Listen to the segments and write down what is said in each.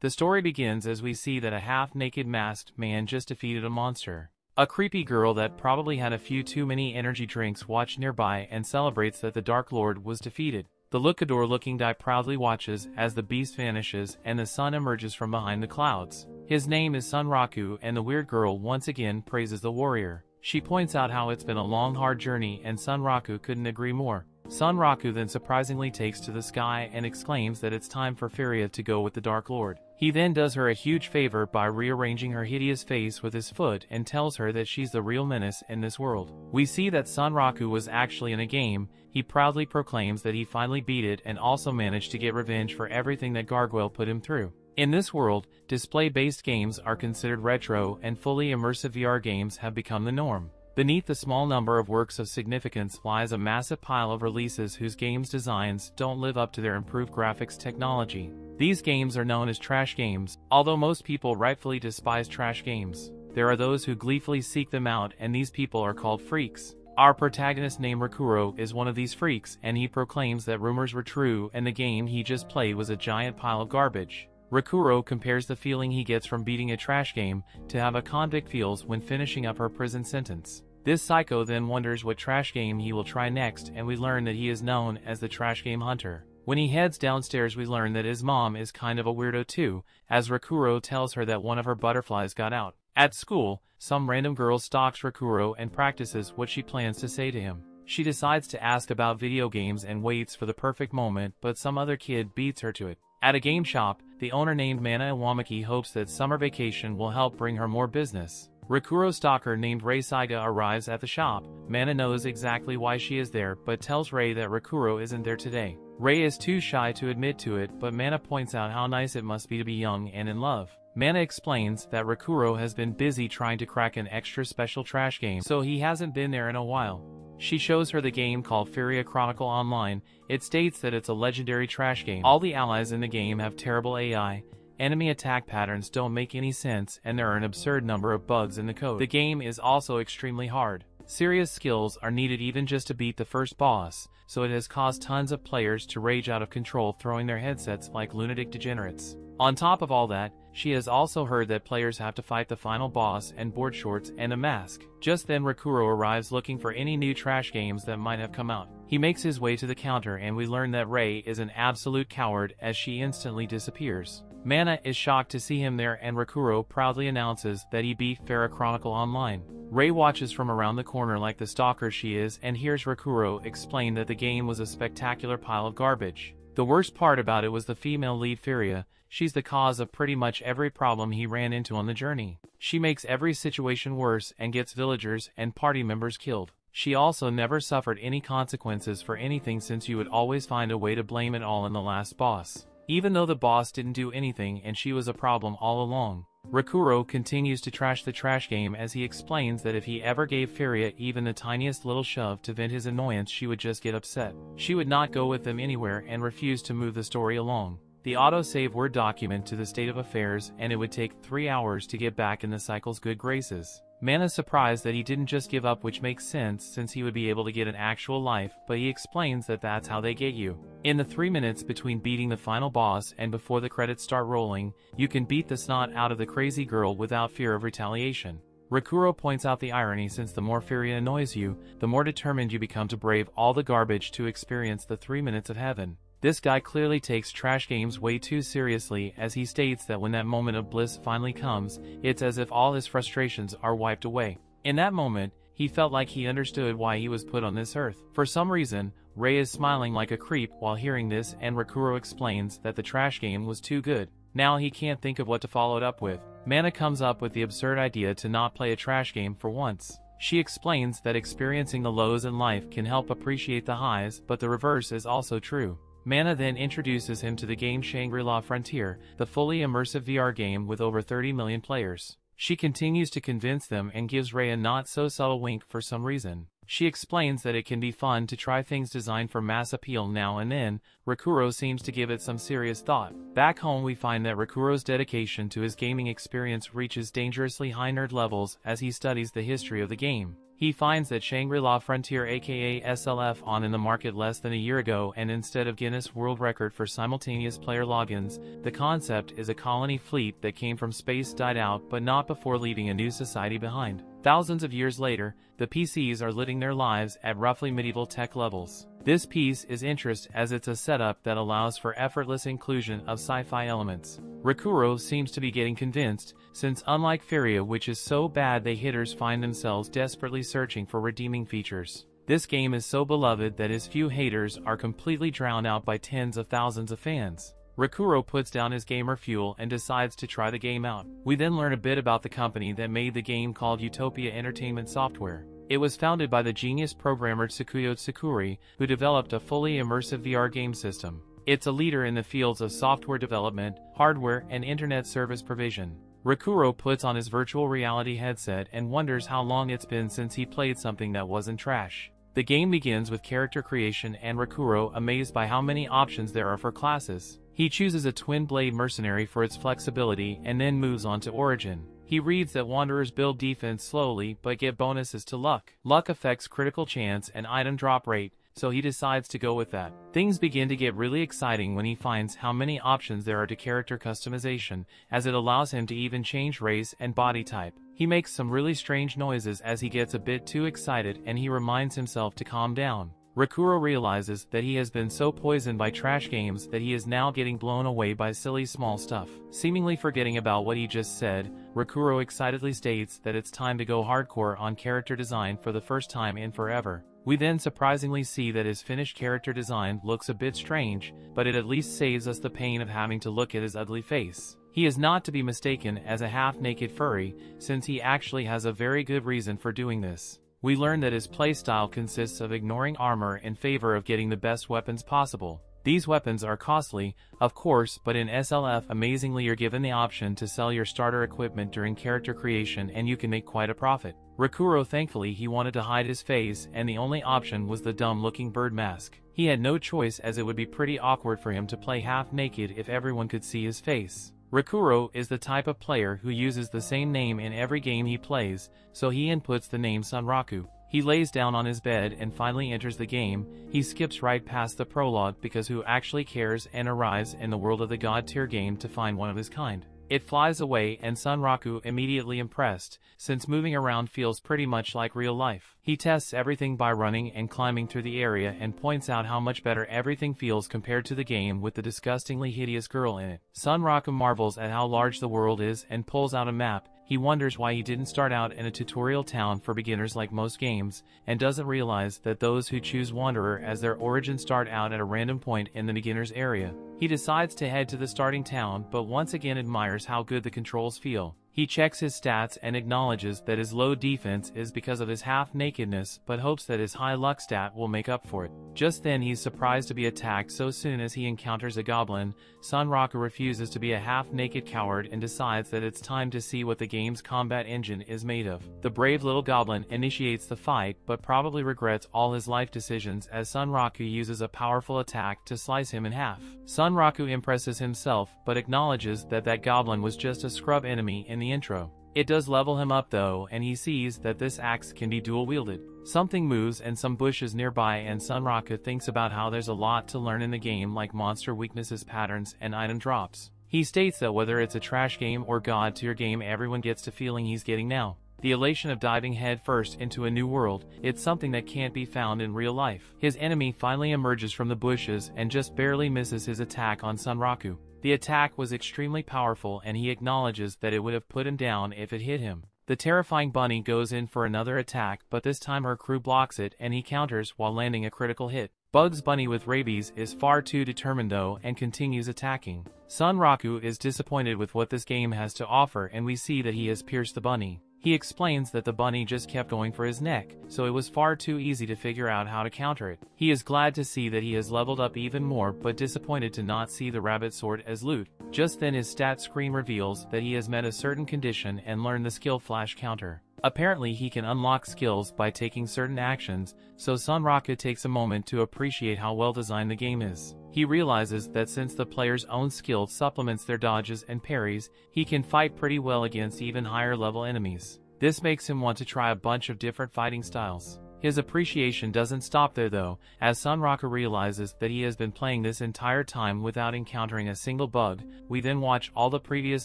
The story begins as we see that a half-naked masked man just defeated a monster. A creepy girl that probably had a few too many energy drinks watched nearby and celebrates that the Dark Lord was defeated. The Luchador-looking guy proudly watches as the beast vanishes and the sun emerges from behind the clouds. His name is Sunraku and the weird girl once again praises the warrior. She points out how it's been a long hard journey and Sunraku couldn't agree more. Sunraku then surprisingly takes to the sky and exclaims that it's time for Firia to go with the Dark Lord. He then does her a huge favor by rearranging her hideous face with his foot and tells her that she's the real menace in this world. We see that Sunraku was actually in a game, he proudly proclaims that he finally beat it and also managed to get revenge for everything that Gargoyle put him through. In this world, display-based games are considered retro and fully immersive VR games have become the norm. Beneath the small number of works of significance lies a massive pile of releases whose games designs don't live up to their improved graphics technology. These games are known as trash games, although most people rightfully despise trash games. There are those who gleefully seek them out and these people are called freaks. Our protagonist named Rakuro is one of these freaks and he proclaims that rumors were true and the game he just played was a giant pile of garbage. Rakuro compares the feeling he gets from beating a trash game to how a convict feels when finishing up her prison sentence. This psycho then wonders what trash game he will try next and we learn that he is known as the trash game hunter. When he heads downstairs we learn that his mom is kind of a weirdo too, as Rakuro tells her that one of her butterflies got out. At school, some random girl stalks Rakuro and practices what she plans to say to him. She decides to ask about video games and waits for the perfect moment but some other kid beats her to it. At a game shop, the owner named Mana Iwamaki hopes that summer vacation will help bring her more business. Rakuro stalker named Rei Saiga arrives at the shop. Mana knows exactly why she is there, but tells Rei that Rakuro isn't there today. Rei is too shy to admit to it, but Mana points out how nice it must be to be young and in love. Mana explains that Rakuro has been busy trying to crack an extra special trash game, so he hasn't been there in a while. She shows her the game called Faeria Chronicle Online. It states that it's a legendary trash game. All the allies in the game have terrible AI, Enemy attack patterns don't make any sense and there are an absurd number of bugs in the code. The game is also extremely hard. Serious skills are needed even just to beat the first boss, so it has caused tons of players to rage out of control throwing their headsets like lunatic degenerates. On top of all that, she has also heard that players have to fight the final boss and board shorts and a mask. Just then Rakuro arrives looking for any new trash games that might have come out. He makes his way to the counter and we learn that Rei is an absolute coward as she instantly disappears. Mana is shocked to see him there and Rakuro proudly announces that he beat Faeria Chronicle online. Rei watches from around the corner like the stalker she is and hears Rakuro explain that the game was a spectacular pile of garbage. The worst part about it was the female lead Firia, she's the cause of pretty much every problem he ran into on the journey. She makes every situation worse and gets villagers and party members killed. She also never suffered any consequences for anything since you would always find a way to blame it all on the last boss even though the boss didn't do anything and she was a problem all along. Rakuro continues to trash the trash game as he explains that if he ever gave Firia even the tiniest little shove to vent his annoyance she would just get upset. She would not go with them anywhere and refuse to move the story along. The autosave Word document to the state of affairs and it would take three hours to get back in the cycle's good graces. Mana's surprised that he didn't just give up which makes sense since he would be able to get an actual life, but he explains that that's how they get you. In the three minutes between beating the final boss and before the credits start rolling, you can beat the snot out of the crazy girl without fear of retaliation. Rakuro points out the irony since the more Firia annoys you, the more determined you become to brave all the garbage to experience the three minutes of heaven. This guy clearly takes trash games way too seriously as he states that when that moment of bliss finally comes, it's as if all his frustrations are wiped away. In that moment, he felt like he understood why he was put on this earth. For some reason, Rei is smiling like a creep while hearing this and Rakuro explains that the trash game was too good. Now he can't think of what to follow it up with. Mana comes up with the absurd idea to not play a trash game for once. She explains that experiencing the lows in life can help appreciate the highs, but the reverse is also true. Mana then introduces him to the game Shangri-La Frontier, the fully immersive VR game with over 30 million players. She continues to convince them and gives Rei a not so subtle wink for some reason. She explains that it can be fun to try things designed for mass appeal now and then, Rakuro seems to give it some serious thought. Back home we find that Rakuro's dedication to his gaming experience reaches dangerously high nerd levels as he studies the history of the game. He finds that Shangri-La Frontier aka SLF on in the market less than a year ago and instead of Guinness World Record for simultaneous player logins, the concept is a colony fleet that came from space died out but not before leaving a new society behind. Thousands of years later, the PCs are living their lives at roughly medieval tech levels. This piece is interest as it's a setup that allows for effortless inclusion of sci-fi elements. Rakuro seems to be getting convinced, since unlike Feria which is so bad they hitters find themselves desperately searching for redeeming features. This game is so beloved that his few haters are completely drowned out by tens of thousands of fans. Rakuro puts down his gamer fuel and decides to try the game out. We then learn a bit about the company that made the game called Utopia Entertainment Software. It was founded by the genius programmer Tsukuyo Tsukuri, who developed a fully immersive VR game system. It's a leader in the fields of software development, hardware, and internet service provision. Rakuro puts on his virtual reality headset and wonders how long it's been since he played something that wasn't trash. The game begins with character creation and Rakuro amazed by how many options there are for classes. He chooses a twin blade mercenary for its flexibility and then moves on to origin. He reads that Wanderers build defense slowly but get bonuses to luck. Luck affects critical chance and item drop rate, so he decides to go with that. Things begin to get really exciting when he finds how many options there are to character customization, as it allows him to even change race and body type. He makes some really strange noises as he gets a bit too excited and he reminds himself to calm down. Rakuro realizes that he has been so poisoned by trash games that he is now getting blown away by silly small stuff. Seemingly forgetting about what he just said, Rakuro excitedly states that it's time to go hardcore on character design for the first time in forever. We then surprisingly see that his finished character design looks a bit strange, but it at least saves us the pain of having to look at his ugly face. He is not to be mistaken as a half-naked furry, since he actually has a very good reason for doing this we learn that his playstyle consists of ignoring armor in favor of getting the best weapons possible. These weapons are costly, of course, but in SLF amazingly you're given the option to sell your starter equipment during character creation and you can make quite a profit. Rakuro thankfully he wanted to hide his face and the only option was the dumb looking bird mask. He had no choice as it would be pretty awkward for him to play half naked if everyone could see his face. Rakuro is the type of player who uses the same name in every game he plays, so he inputs the name Sunraku. He lays down on his bed and finally enters the game, he skips right past the prologue because who actually cares and arrives in the world of the god tier game to find one of his kind. It flies away and Sunraku immediately impressed, since moving around feels pretty much like real life. He tests everything by running and climbing through the area and points out how much better everything feels compared to the game with the disgustingly hideous girl in it. Sunraku marvels at how large the world is and pulls out a map, he wonders why he didn't start out in a tutorial town for beginners like most games, and doesn't realize that those who choose Wanderer as their origin start out at a random point in the beginner's area. He decides to head to the starting town but once again admires how good the controls feel. He checks his stats and acknowledges that his low defense is because of his half-nakedness but hopes that his high luck stat will make up for it. Just then he's surprised to be attacked so soon as he encounters a goblin, Sunraku refuses to be a half-naked coward and decides that it's time to see what the game's combat engine is made of. The brave little goblin initiates the fight but probably regrets all his life decisions as Sunraku uses a powerful attack to slice him in half. Sunraku impresses himself but acknowledges that that goblin was just a scrub enemy in the intro. It does level him up though and he sees that this axe can be dual wielded. Something moves and some bushes nearby and Sunraku thinks about how there's a lot to learn in the game like monster weaknesses patterns and item drops. He states that whether it's a trash game or god tier game everyone gets the feeling he's getting now. The elation of diving headfirst into a new world, it's something that can't be found in real life. His enemy finally emerges from the bushes and just barely misses his attack on Sunraku. The attack was extremely powerful and he acknowledges that it would have put him down if it hit him. The terrifying bunny goes in for another attack but this time her crew blocks it and he counters while landing a critical hit. Bugs Bunny with rabies is far too determined though and continues attacking. Sunraku is disappointed with what this game has to offer and we see that he has pierced the bunny. He explains that the bunny just kept going for his neck, so it was far too easy to figure out how to counter it. He is glad to see that he has leveled up even more but disappointed to not see the rabbit sword as loot. Just then his stat screen reveals that he has met a certain condition and learned the skill flash counter. Apparently he can unlock skills by taking certain actions, so Sunraku takes a moment to appreciate how well designed the game is. He realizes that since the player's own skill supplements their dodges and parries, he can fight pretty well against even higher level enemies. This makes him want to try a bunch of different fighting styles. His appreciation doesn't stop there though, as Sunraku realizes that he has been playing this entire time without encountering a single bug, we then watch all the previous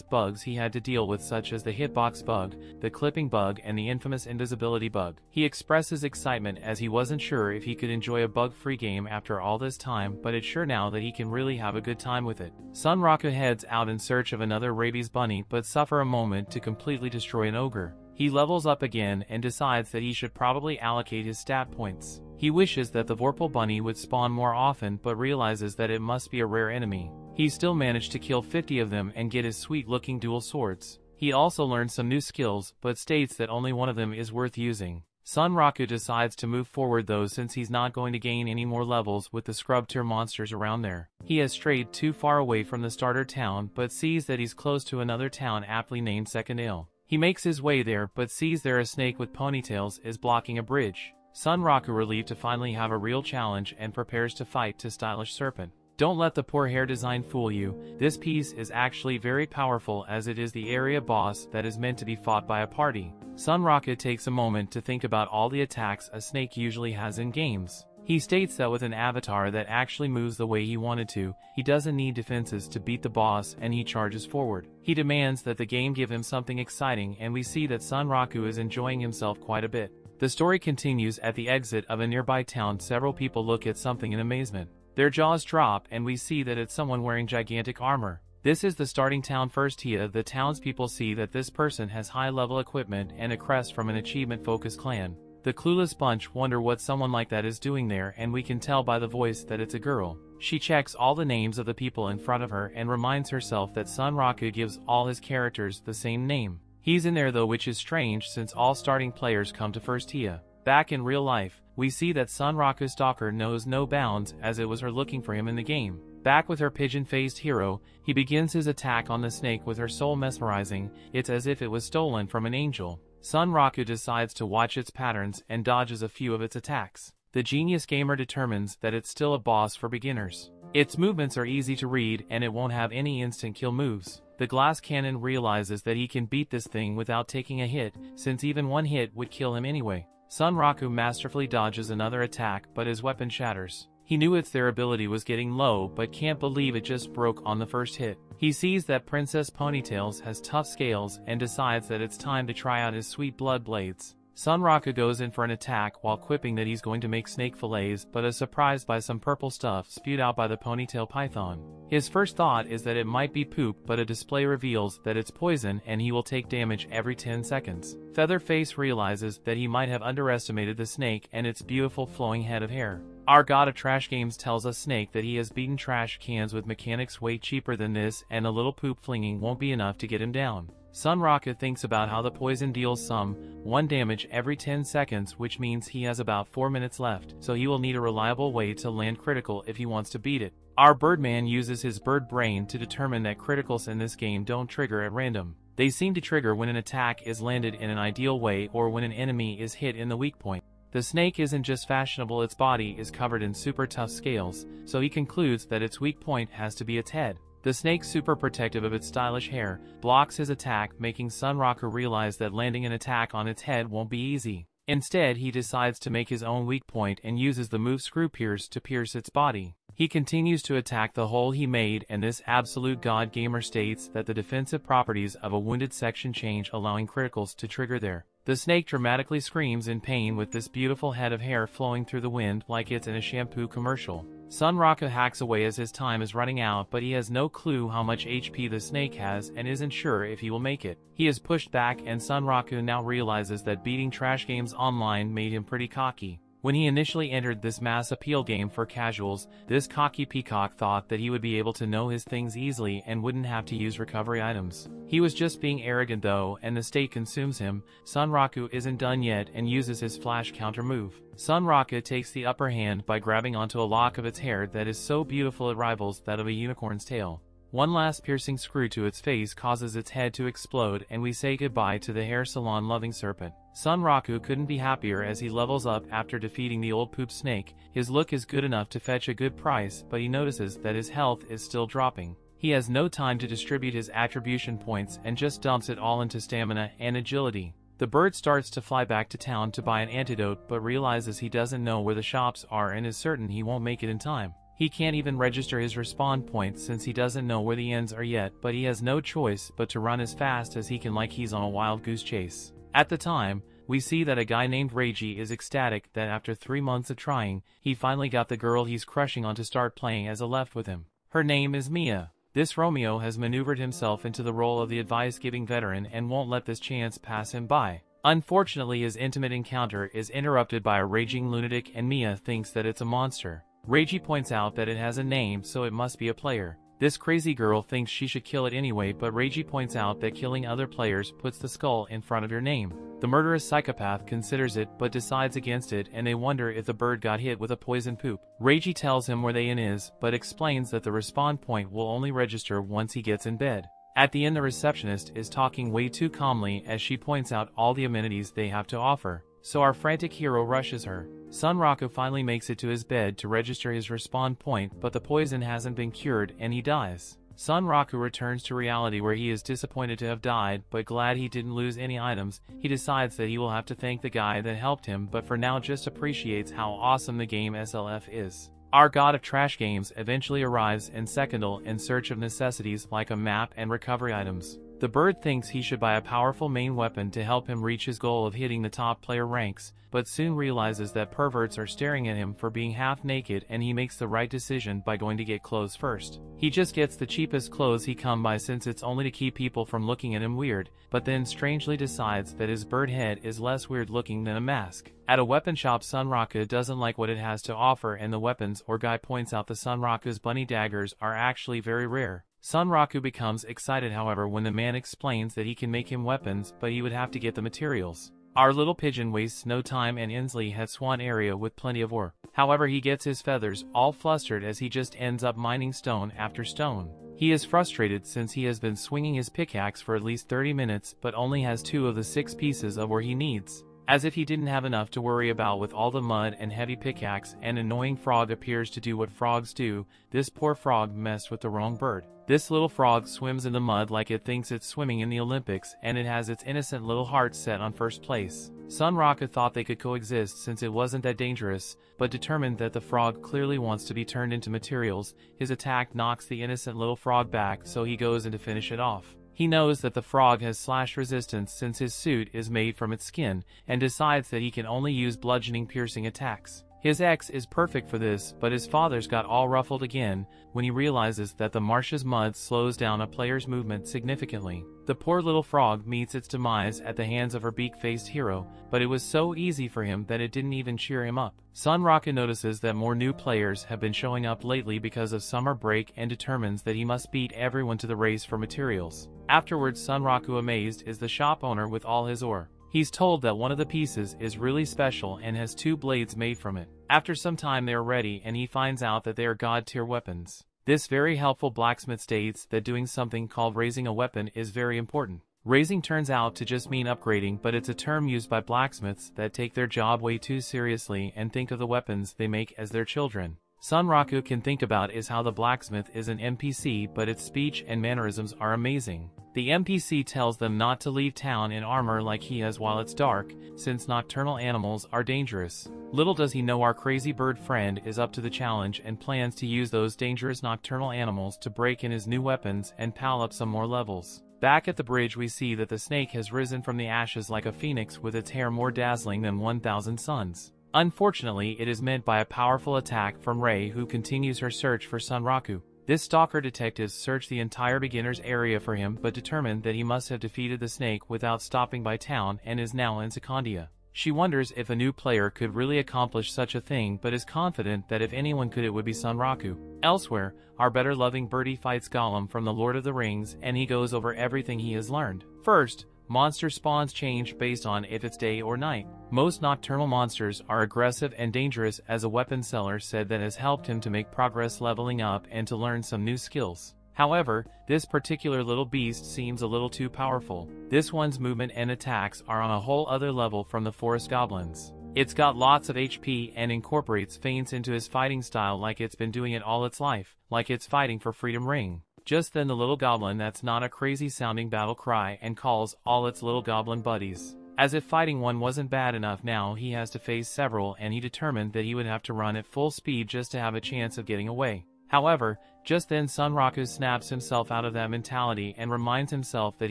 bugs he had to deal with such as the hitbox bug, the clipping bug and the infamous invisibility bug. He expresses excitement as he wasn't sure if he could enjoy a bug-free game after all this time but it's sure now that he can really have a good time with it. Sunraku heads out in search of another rabies bunny but suffer a moment to completely destroy an ogre. He levels up again and decides that he should probably allocate his stat points. He wishes that the Vorpal Bunny would spawn more often but realizes that it must be a rare enemy. He still managed to kill 50 of them and get his sweet looking dual swords. He also learned some new skills but states that only one of them is worth using. Sunraku decides to move forward though since he's not going to gain any more levels with the scrub tier monsters around there. He has strayed too far away from the starter town but sees that he's close to another town aptly named Secondil. He makes his way there but sees there a snake with ponytails is blocking a bridge. Sunraku relieved to finally have a real challenge and prepares to fight to Stylish Serpent. Don't let the poor hair design fool you, this piece is actually very powerful as it is the area boss that is meant to be fought by a party. Sunraku takes a moment to think about all the attacks a snake usually has in games. He states that with an avatar that actually moves the way he wanted to, he doesn't need defenses to beat the boss and he charges forward. He demands that the game give him something exciting and we see that Sunraku is enjoying himself quite a bit. The story continues at the exit of a nearby town several people look at something in amazement. Their jaws drop and we see that it's someone wearing gigantic armor. This is the starting town first here. The townspeople see that this person has high level equipment and a crest from an achievement focused clan. The clueless bunch wonder what someone like that is doing there and we can tell by the voice that it's a girl. She checks all the names of the people in front of her and reminds herself that Sunraku gives all his characters the same name. He's in there though which is strange since all starting players come to First Tia. Back in real life, we see that Sunraku's stalker knows no bounds as it was her looking for him in the game. Back with her pigeon-faced hero, he begins his attack on the snake with her soul mesmerizing, it's as if it was stolen from an angel. Sunraku decides to watch its patterns and dodges a few of its attacks. The genius gamer determines that it's still a boss for beginners. Its movements are easy to read and it won't have any instant kill moves. The glass cannon realizes that he can beat this thing without taking a hit, since even one hit would kill him anyway. Sunraku masterfully dodges another attack but his weapon shatters. He knew its their ability was getting low but can't believe it just broke on the first hit. He sees that Princess Ponytails has tough scales and decides that it's time to try out his sweet blood blades. Sunraku goes in for an attack while quipping that he's going to make snake fillets but is surprised by some purple stuff spewed out by the ponytail python. His first thought is that it might be poop but a display reveals that it's poison and he will take damage every 10 seconds. Featherface realizes that he might have underestimated the snake and its beautiful flowing head of hair. Our god of trash games tells us Snake that he has beaten trash cans with mechanics way cheaper than this and a little poop flinging won't be enough to get him down. Sunraku thinks about how the poison deals some 1 damage every 10 seconds which means he has about 4 minutes left, so he will need a reliable way to land critical if he wants to beat it. Our Birdman uses his bird brain to determine that criticals in this game don't trigger at random. They seem to trigger when an attack is landed in an ideal way or when an enemy is hit in the weak point. The snake isn't just fashionable its body is covered in super tough scales, so he concludes that its weak point has to be its head. The snake, super protective of its stylish hair, blocks his attack making Sunraku realize that landing an attack on its head won't be easy. Instead, he decides to make his own weak point and uses the move Screw Pierce to pierce its body. He continues to attack the hole he made and this absolute god gamer states that the defensive properties of a wounded section change allowing criticals to trigger there. The snake dramatically screams in pain with this beautiful head of hair flowing through the wind like it's in a shampoo commercial. Sunraku hacks away as his time is running out but he has no clue how much HP the snake has and isn't sure if he will make it. He is pushed back and Sunraku now realizes that beating trash games online made him pretty cocky. When he initially entered this mass appeal game for casuals, this cocky peacock thought that he would be able to know his things easily and wouldn't have to use recovery items. He was just being arrogant though, and the state consumes him. Sunraku isn't done yet and uses his flash counter move. Sunraku takes the upper hand by grabbing onto a lock of its hair that is so beautiful it rivals that of a unicorn's tail. One last piercing screw to its face causes its head to explode and we say goodbye to the hair salon loving serpent. Sunraku couldn't be happier as he levels up after defeating the old poop snake. His look is good enough to fetch a good price but he notices that his health is still dropping. He has no time to distribute his attribution points and just dumps it all into stamina and agility. The bird starts to fly back to town to buy an antidote but realizes he doesn't know where the shops are and is certain he won't make it in time. He can't even register his respawn points since he doesn't know where the ends are yet but he has no choice but to run as fast as he can like he's on a wild goose chase. At the time, we see that a guy named Reiji is ecstatic that after three months of trying, he finally got the girl he's crushing on to start playing as a left with him. Her name is Mia. This Romeo has maneuvered himself into the role of the advice-giving veteran and won't let this chance pass him by. Unfortunately his intimate encounter is interrupted by a raging lunatic and Mia thinks that it's a monster. Reiji points out that it has a name so it must be a player. This crazy girl thinks she should kill it anyway but Reiji points out that killing other players puts the skull in front of your name. The murderous psychopath considers it but decides against it and they wonder if the bird got hit with a poison poop. Reiji tells him where the inn is but explains that the respawn point will only register once he gets in bed. At the end the receptionist is talking way too calmly as she points out all the amenities they have to offer so our frantic hero rushes her. Sunraku finally makes it to his bed to register his respawn point but the poison hasn't been cured and he dies. Sunraku returns to reality where he is disappointed to have died but glad he didn't lose any items, he decides that he will have to thank the guy that helped him but for now just appreciates how awesome the game SLF is. Our god of trash games eventually arrives in Secondil in search of necessities like a map and recovery items. The bird thinks he should buy a powerful main weapon to help him reach his goal of hitting the top player ranks, but soon realizes that perverts are staring at him for being half naked and he makes the right decision by going to get clothes first. He just gets the cheapest clothes he come by since it's only to keep people from looking at him weird, but then strangely decides that his bird head is less weird looking than a mask. At a weapon shop Sunraku doesn't like what it has to offer and the weapons or guy points out the Sunraku's bunny daggers are actually very rare. Sunraku becomes excited however when the man explains that he can make him weapons but he would have to get the materials. Our little pigeon wastes no time and Inslee has Swan area with plenty of ore. However he gets his feathers all flustered as he just ends up mining stone after stone. He is frustrated since he has been swinging his pickaxe for at least 30 minutes but only has two of the six pieces of ore he needs. As if he didn't have enough to worry about with all the mud and heavy pickaxe, an annoying frog appears to do what frogs do, this poor frog messed with the wrong bird. This little frog swims in the mud like it thinks it's swimming in the Olympics and it has its innocent little heart set on first place. Sunraku thought they could coexist since it wasn't that dangerous, but determined that the frog clearly wants to be turned into materials, his attack knocks the innocent little frog back so he goes in to finish it off. He knows that the frog has slash resistance since his suit is made from its skin, and decides that he can only use bludgeoning piercing attacks. His ex is perfect for this, but his father's got all ruffled again when he realizes that the marsh's mud slows down a player's movement significantly. The poor little frog meets its demise at the hands of her beak-faced hero, but it was so easy for him that it didn't even cheer him up. Sunraku notices that more new players have been showing up lately because of summer break and determines that he must beat everyone to the race for materials. Afterwards Sunraku amazed is the shop owner with all his ore. He's told that one of the pieces is really special and has two blades made from it. After some time they are ready and he finds out that they are god-tier weapons. This very helpful blacksmith states that doing something called raising a weapon is very important. Raising turns out to just mean upgrading but it's a term used by blacksmiths that take their job way too seriously and think of the weapons they make as their children. Sunraku can think about is how the blacksmith is an NPC but its speech and mannerisms are amazing. The NPC tells them not to leave town in armor like he has while it's dark, since nocturnal animals are dangerous. Little does he know our crazy bird friend is up to the challenge and plans to use those dangerous nocturnal animals to break in his new weapons and pal up some more levels. Back at the bridge we see that the snake has risen from the ashes like a phoenix with its hair more dazzling than 1000 suns. Unfortunately, it is met by a powerful attack from Rei who continues her search for Sunraku. This stalker detective searched the entire beginner's area for him but determined that he must have defeated the snake without stopping by town and is now in Secondia. She wonders if a new player could really accomplish such a thing but is confident that if anyone could it would be Sunraku. Elsewhere, our better loving birdie fights Gollum from the Lord of the Rings and he goes over everything he has learned. First, Monster spawns change based on if it's day or night. Most nocturnal monsters are aggressive and dangerous as a weapon seller said that has helped him to make progress leveling up and to learn some new skills. However, this particular little beast seems a little too powerful. This one's movement and attacks are on a whole other level from the forest goblins. It's got lots of HP and incorporates feints into his fighting style like it's been doing it all its life, like it's fighting for Freedom Ring. Just then the little goblin that's not a crazy sounding battle cry and calls all its little goblin buddies. As if fighting one wasn't bad enough now he has to face several and he determined that he would have to run at full speed just to have a chance of getting away. However, just then Sunraku snaps himself out of that mentality and reminds himself that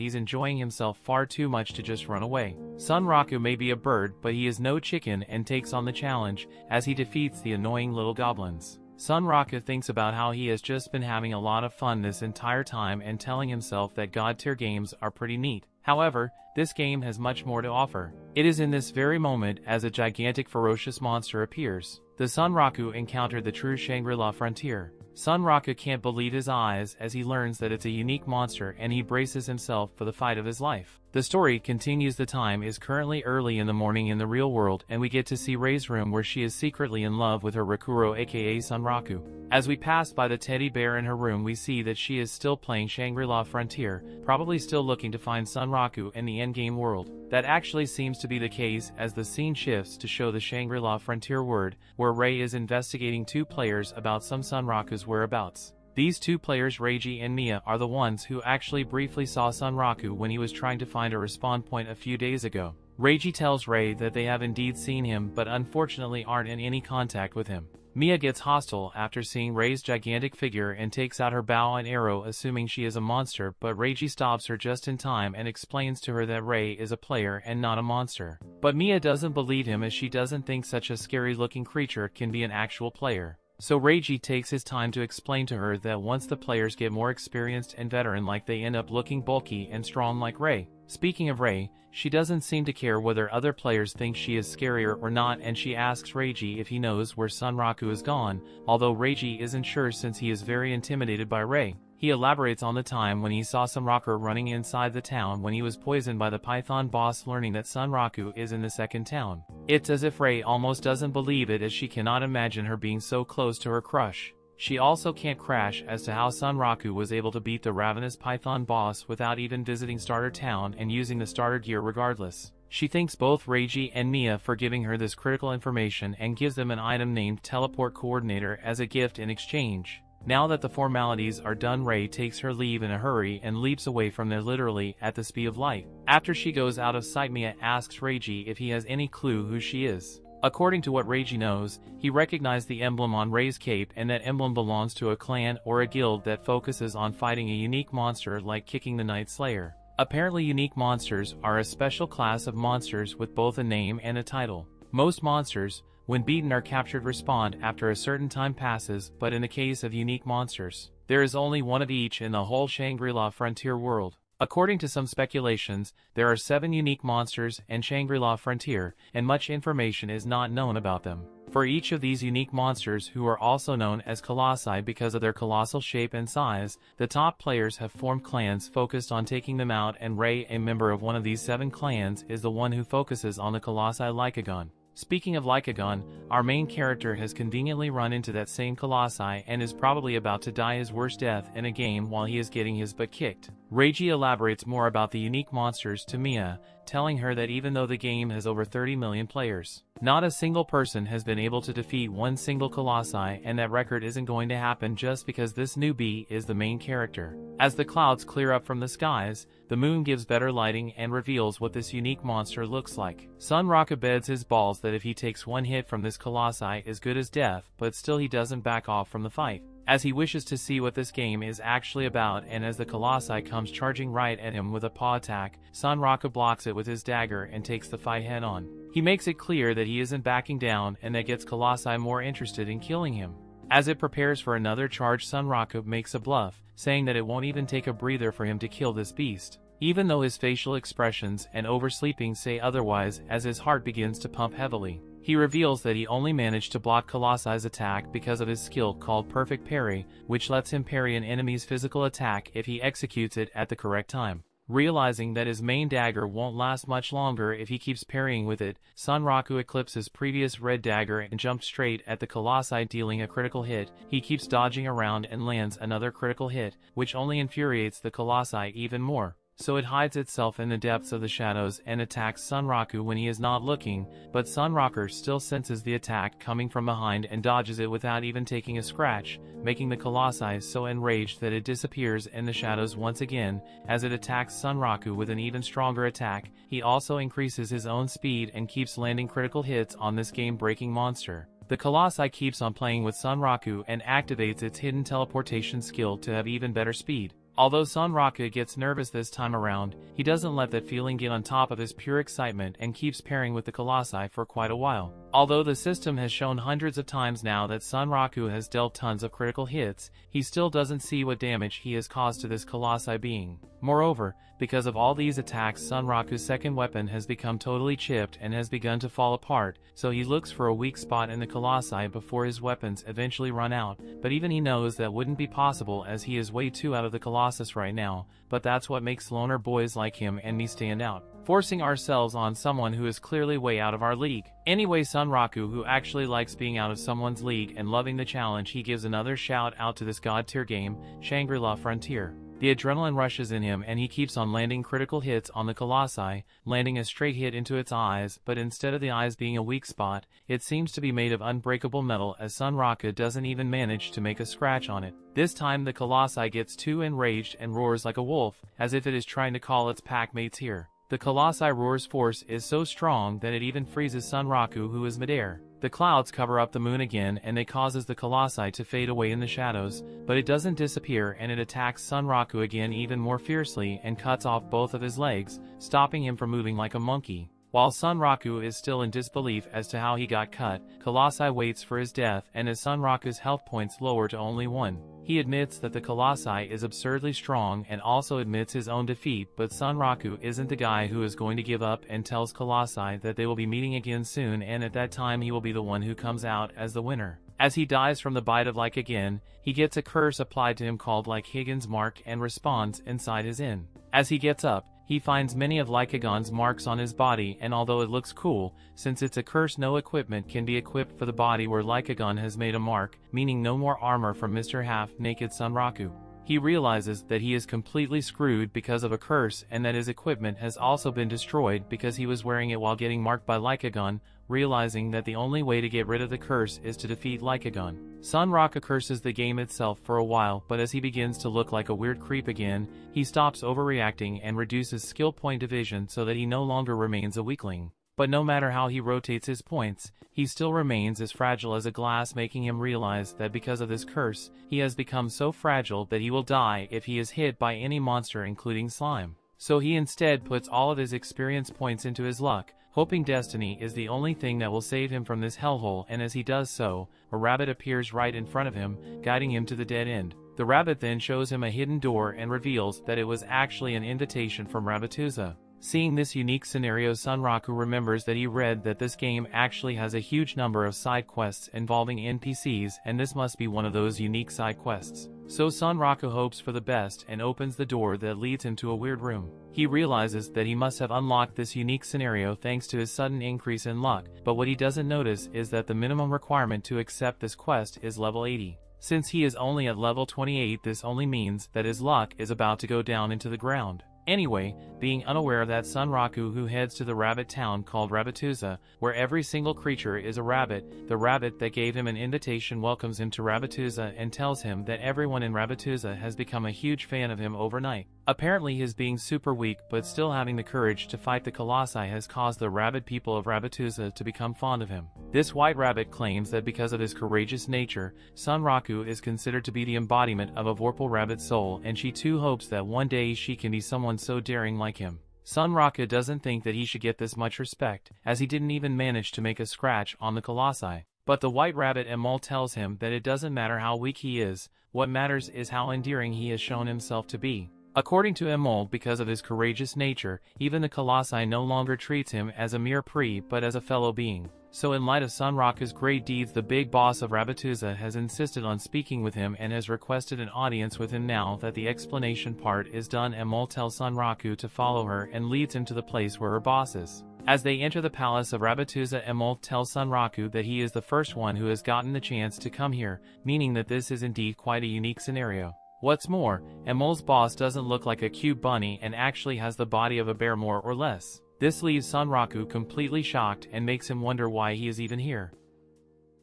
he's enjoying himself far too much to just run away. Sunraku may be a bird but he is no chicken and takes on the challenge, as he defeats the annoying little goblins. Sunraku thinks about how he has just been having a lot of fun this entire time and telling himself that God tier games are pretty neat. However, this game has much more to offer. It is in this very moment as a gigantic ferocious monster appears. The Sunraku encountered the true Shangri-La frontier. Sunraku can't believe his eyes as he learns that it's a unique monster and he braces himself for the fight of his life. The story continues the time is currently early in the morning in the real world and we get to see Rei's room where she is secretly in love with her Rakuro aka Sunraku. As we pass by the teddy bear in her room we see that she is still playing Shangri-La Frontier, probably still looking to find Sunraku in the endgame world. That actually seems to be the case as the scene shifts to show the Shangri-La Frontier world, where Rei is investigating two players about some Sunraku's whereabouts. These two players Reiji and Mia are the ones who actually briefly saw Sunraku when he was trying to find a respawn point a few days ago. Reiji tells Rei that they have indeed seen him but unfortunately aren't in any contact with him. Mia gets hostile after seeing Rei's gigantic figure and takes out her bow and arrow assuming she is a monster but Reiji stops her just in time and explains to her that Rei is a player and not a monster. But Mia doesn't believe him as she doesn't think such a scary looking creature can be an actual player. So Reiji takes his time to explain to her that once the players get more experienced and veteran like they end up looking bulky and strong like Rei. Speaking of Rei, she doesn't seem to care whether other players think she is scarier or not and she asks Reiji if he knows where Sunraku is gone, although Reiji isn't sure since he is very intimidated by Rei. He elaborates on the time when he saw Sunraku running inside the town when he was poisoned by the Python boss learning that Sunraku is in the second town. It's as if Rei almost doesn't believe it as she cannot imagine her being so close to her crush. She also can't crash as to how Sunraku was able to beat the ravenous Python boss without even visiting Starter Town and using the starter gear regardless. She thanks both Reiji and Mia for giving her this critical information and gives them an item named Teleport Coordinator as a gift in exchange. Now that the formalities are done Rei takes her leave in a hurry and leaps away from there literally at the speed of light. After she goes out of sight Mia asks Reiji if he has any clue who she is. According to what Reiji knows, he recognized the emblem on Rei's cape and that emblem belongs to a clan or a guild that focuses on fighting a unique monster like kicking the Night Slayer. Apparently unique monsters are a special class of monsters with both a name and a title. Most monsters, when beaten are captured respond after a certain time passes but in the case of unique monsters, there is only one of each in the whole Shangri-La frontier world. According to some speculations, there are seven unique monsters in Shangri-La Frontier, and much information is not known about them. For each of these unique monsters who are also known as Colossi because of their colossal shape and size, the top players have formed clans focused on taking them out and Rei, a member of one of these seven clans, is the one who focuses on the Colossi Lycagon. Speaking of Lycagon, our main character has conveniently run into that same Colossi and is probably about to die his worst death in a game while he is getting his butt kicked. Reiji elaborates more about the unique monsters to Mia, telling her that even though the game has over 30 million players, not a single person has been able to defeat one single Colossi and that record isn't going to happen just because this newbie is the main character. As the clouds clear up from the skies, the moon gives better lighting and reveals what this unique monster looks like. Sunraku beds his balls that if he takes one hit from this Colossi is good as death, but still he doesn't back off from the fight as he wishes to see what this game is actually about and as the Colossi comes charging right at him with a paw attack, Sunraku blocks it with his dagger and takes the fight head on. He makes it clear that he isn't backing down and that gets Colossi more interested in killing him. As it prepares for another charge Sunraku makes a bluff, saying that it won't even take a breather for him to kill this beast. Even though his facial expressions and oversleeping say otherwise as his heart begins to pump heavily. He reveals that he only managed to block Colossi's attack because of his skill called Perfect Parry, which lets him parry an enemy's physical attack if he executes it at the correct time. Realizing that his main dagger won't last much longer if he keeps parrying with it, Sunraku eclipses previous red dagger and jumps straight at the Colossi dealing a critical hit. He keeps dodging around and lands another critical hit, which only infuriates the Colossi even more. So it hides itself in the depths of the shadows and attacks Sunraku when he is not looking, but Sunraku still senses the attack coming from behind and dodges it without even taking a scratch, making the Colossi so enraged that it disappears in the shadows once again, as it attacks Sunraku with an even stronger attack, he also increases his own speed and keeps landing critical hits on this game-breaking monster. The Colossi keeps on playing with Sunraku and activates its hidden teleportation skill to have even better speed. Although Sunraku gets nervous this time around, he doesn't let that feeling get on top of his pure excitement and keeps pairing with the Colossi for quite a while. Although the system has shown hundreds of times now that Sunraku has dealt tons of critical hits, he still doesn't see what damage he has caused to this Colossi being. Moreover, because of all these attacks Sunraku's second weapon has become totally chipped and has begun to fall apart, so he looks for a weak spot in the Colossi before his weapons eventually run out, but even he knows that wouldn't be possible as he is way too out of the Colossus right now, but that's what makes loner boys like him and me stand out forcing ourselves on someone who is clearly way out of our league. Anyway Sunraku who actually likes being out of someone's league and loving the challenge he gives another shout out to this god tier game, Shangri-La Frontier. The adrenaline rushes in him and he keeps on landing critical hits on the Colossi, landing a straight hit into its eyes, but instead of the eyes being a weak spot, it seems to be made of unbreakable metal as Sunraku doesn't even manage to make a scratch on it. This time the Colossi gets too enraged and roars like a wolf, as if it is trying to call its pack mates here. The Colossi roar's force is so strong that it even freezes Sunraku who is midair. The clouds cover up the moon again and it causes the Colossi to fade away in the shadows, but it doesn't disappear and it attacks Sunraku again even more fiercely and cuts off both of his legs, stopping him from moving like a monkey. While Sunraku is still in disbelief as to how he got cut, Colossi waits for his death and as Sunraku's health points lower to only one. He admits that the Colossi is absurdly strong and also admits his own defeat but Sunraku isn't the guy who is going to give up and tells Colossi that they will be meeting again soon and at that time he will be the one who comes out as the winner. As he dies from the bite of Lycagon, he gets a curse applied to him called Lycagon's mark and responds inside his inn. As he gets up, he finds many of Lycagon's marks on his body and although it looks cool, since it's a curse no equipment can be equipped for the body where Lycagon has made a mark, meaning no more armor from Mr. Half-Naked Sunraku. He realizes that he is completely screwed because of a curse and that his equipment has also been destroyed because he was wearing it while getting marked by Lycagon, realizing that the only way to get rid of the curse is to defeat Lycagon. Sunraku curses the game itself for a while but as he begins to look like a weird creep again, he stops overreacting and reduces skill point division so that he no longer remains a weakling. But no matter how he rotates his points, he still remains as fragile as a glass making him realize that because of this curse, he has become so fragile that he will die if he is hit by any monster including slime. So he instead puts all of his experience points into his luck, hoping destiny is the only thing that will save him from this hellhole and as he does so, a rabbit appears right in front of him, guiding him to the dead end. The rabbit then shows him a hidden door and reveals that it was actually an invitation from Rabbituza. Seeing this unique scenario Sunraku remembers that he read that this game actually has a huge number of side quests involving NPCs and this must be one of those unique side quests. So Sunraku hopes for the best and opens the door that leads him to a weird room. He realizes that he must have unlocked this unique scenario thanks to his sudden increase in luck, but what he doesn't notice is that the minimum requirement to accept this quest is level 80. Since he is only at level 28 this only means that his luck is about to go down into the ground. Anyway, being unaware of that Sunraku who heads to the rabbit town called Rabbituza, where every single creature is a rabbit, the rabbit that gave him an invitation welcomes him to Rabbituza and tells him that everyone in Rabbituza has become a huge fan of him overnight. Apparently his being super weak but still having the courage to fight the Colossi has caused the rabid people of Rabbituza to become fond of him. This white rabbit claims that because of his courageous nature, Sunraku is considered to be the embodiment of a Vorpal rabbit soul and she too hopes that one day she can be someone so daring like him. Sunraku doesn't think that he should get this much respect, as he didn't even manage to make a scratch on the Colossi. But the White Rabbit Emol tells him that it doesn't matter how weak he is, what matters is how endearing he has shown himself to be. According to Emol, because of his courageous nature, even the Colossi no longer treats him as a mere pre but as a fellow being. So in light of Sunraku's great deeds the big boss of Rabbituza has insisted on speaking with him and has requested an audience with him now that the explanation part is done Emol tells Sunraku to follow her and leads him to the place where her boss is. As they enter the palace of Rabbituza Emol tells Sunraku that he is the first one who has gotten the chance to come here, meaning that this is indeed quite a unique scenario. What's more, Emol's boss doesn't look like a cute bunny and actually has the body of a bear more or less. This leaves Sunraku completely shocked and makes him wonder why he is even here.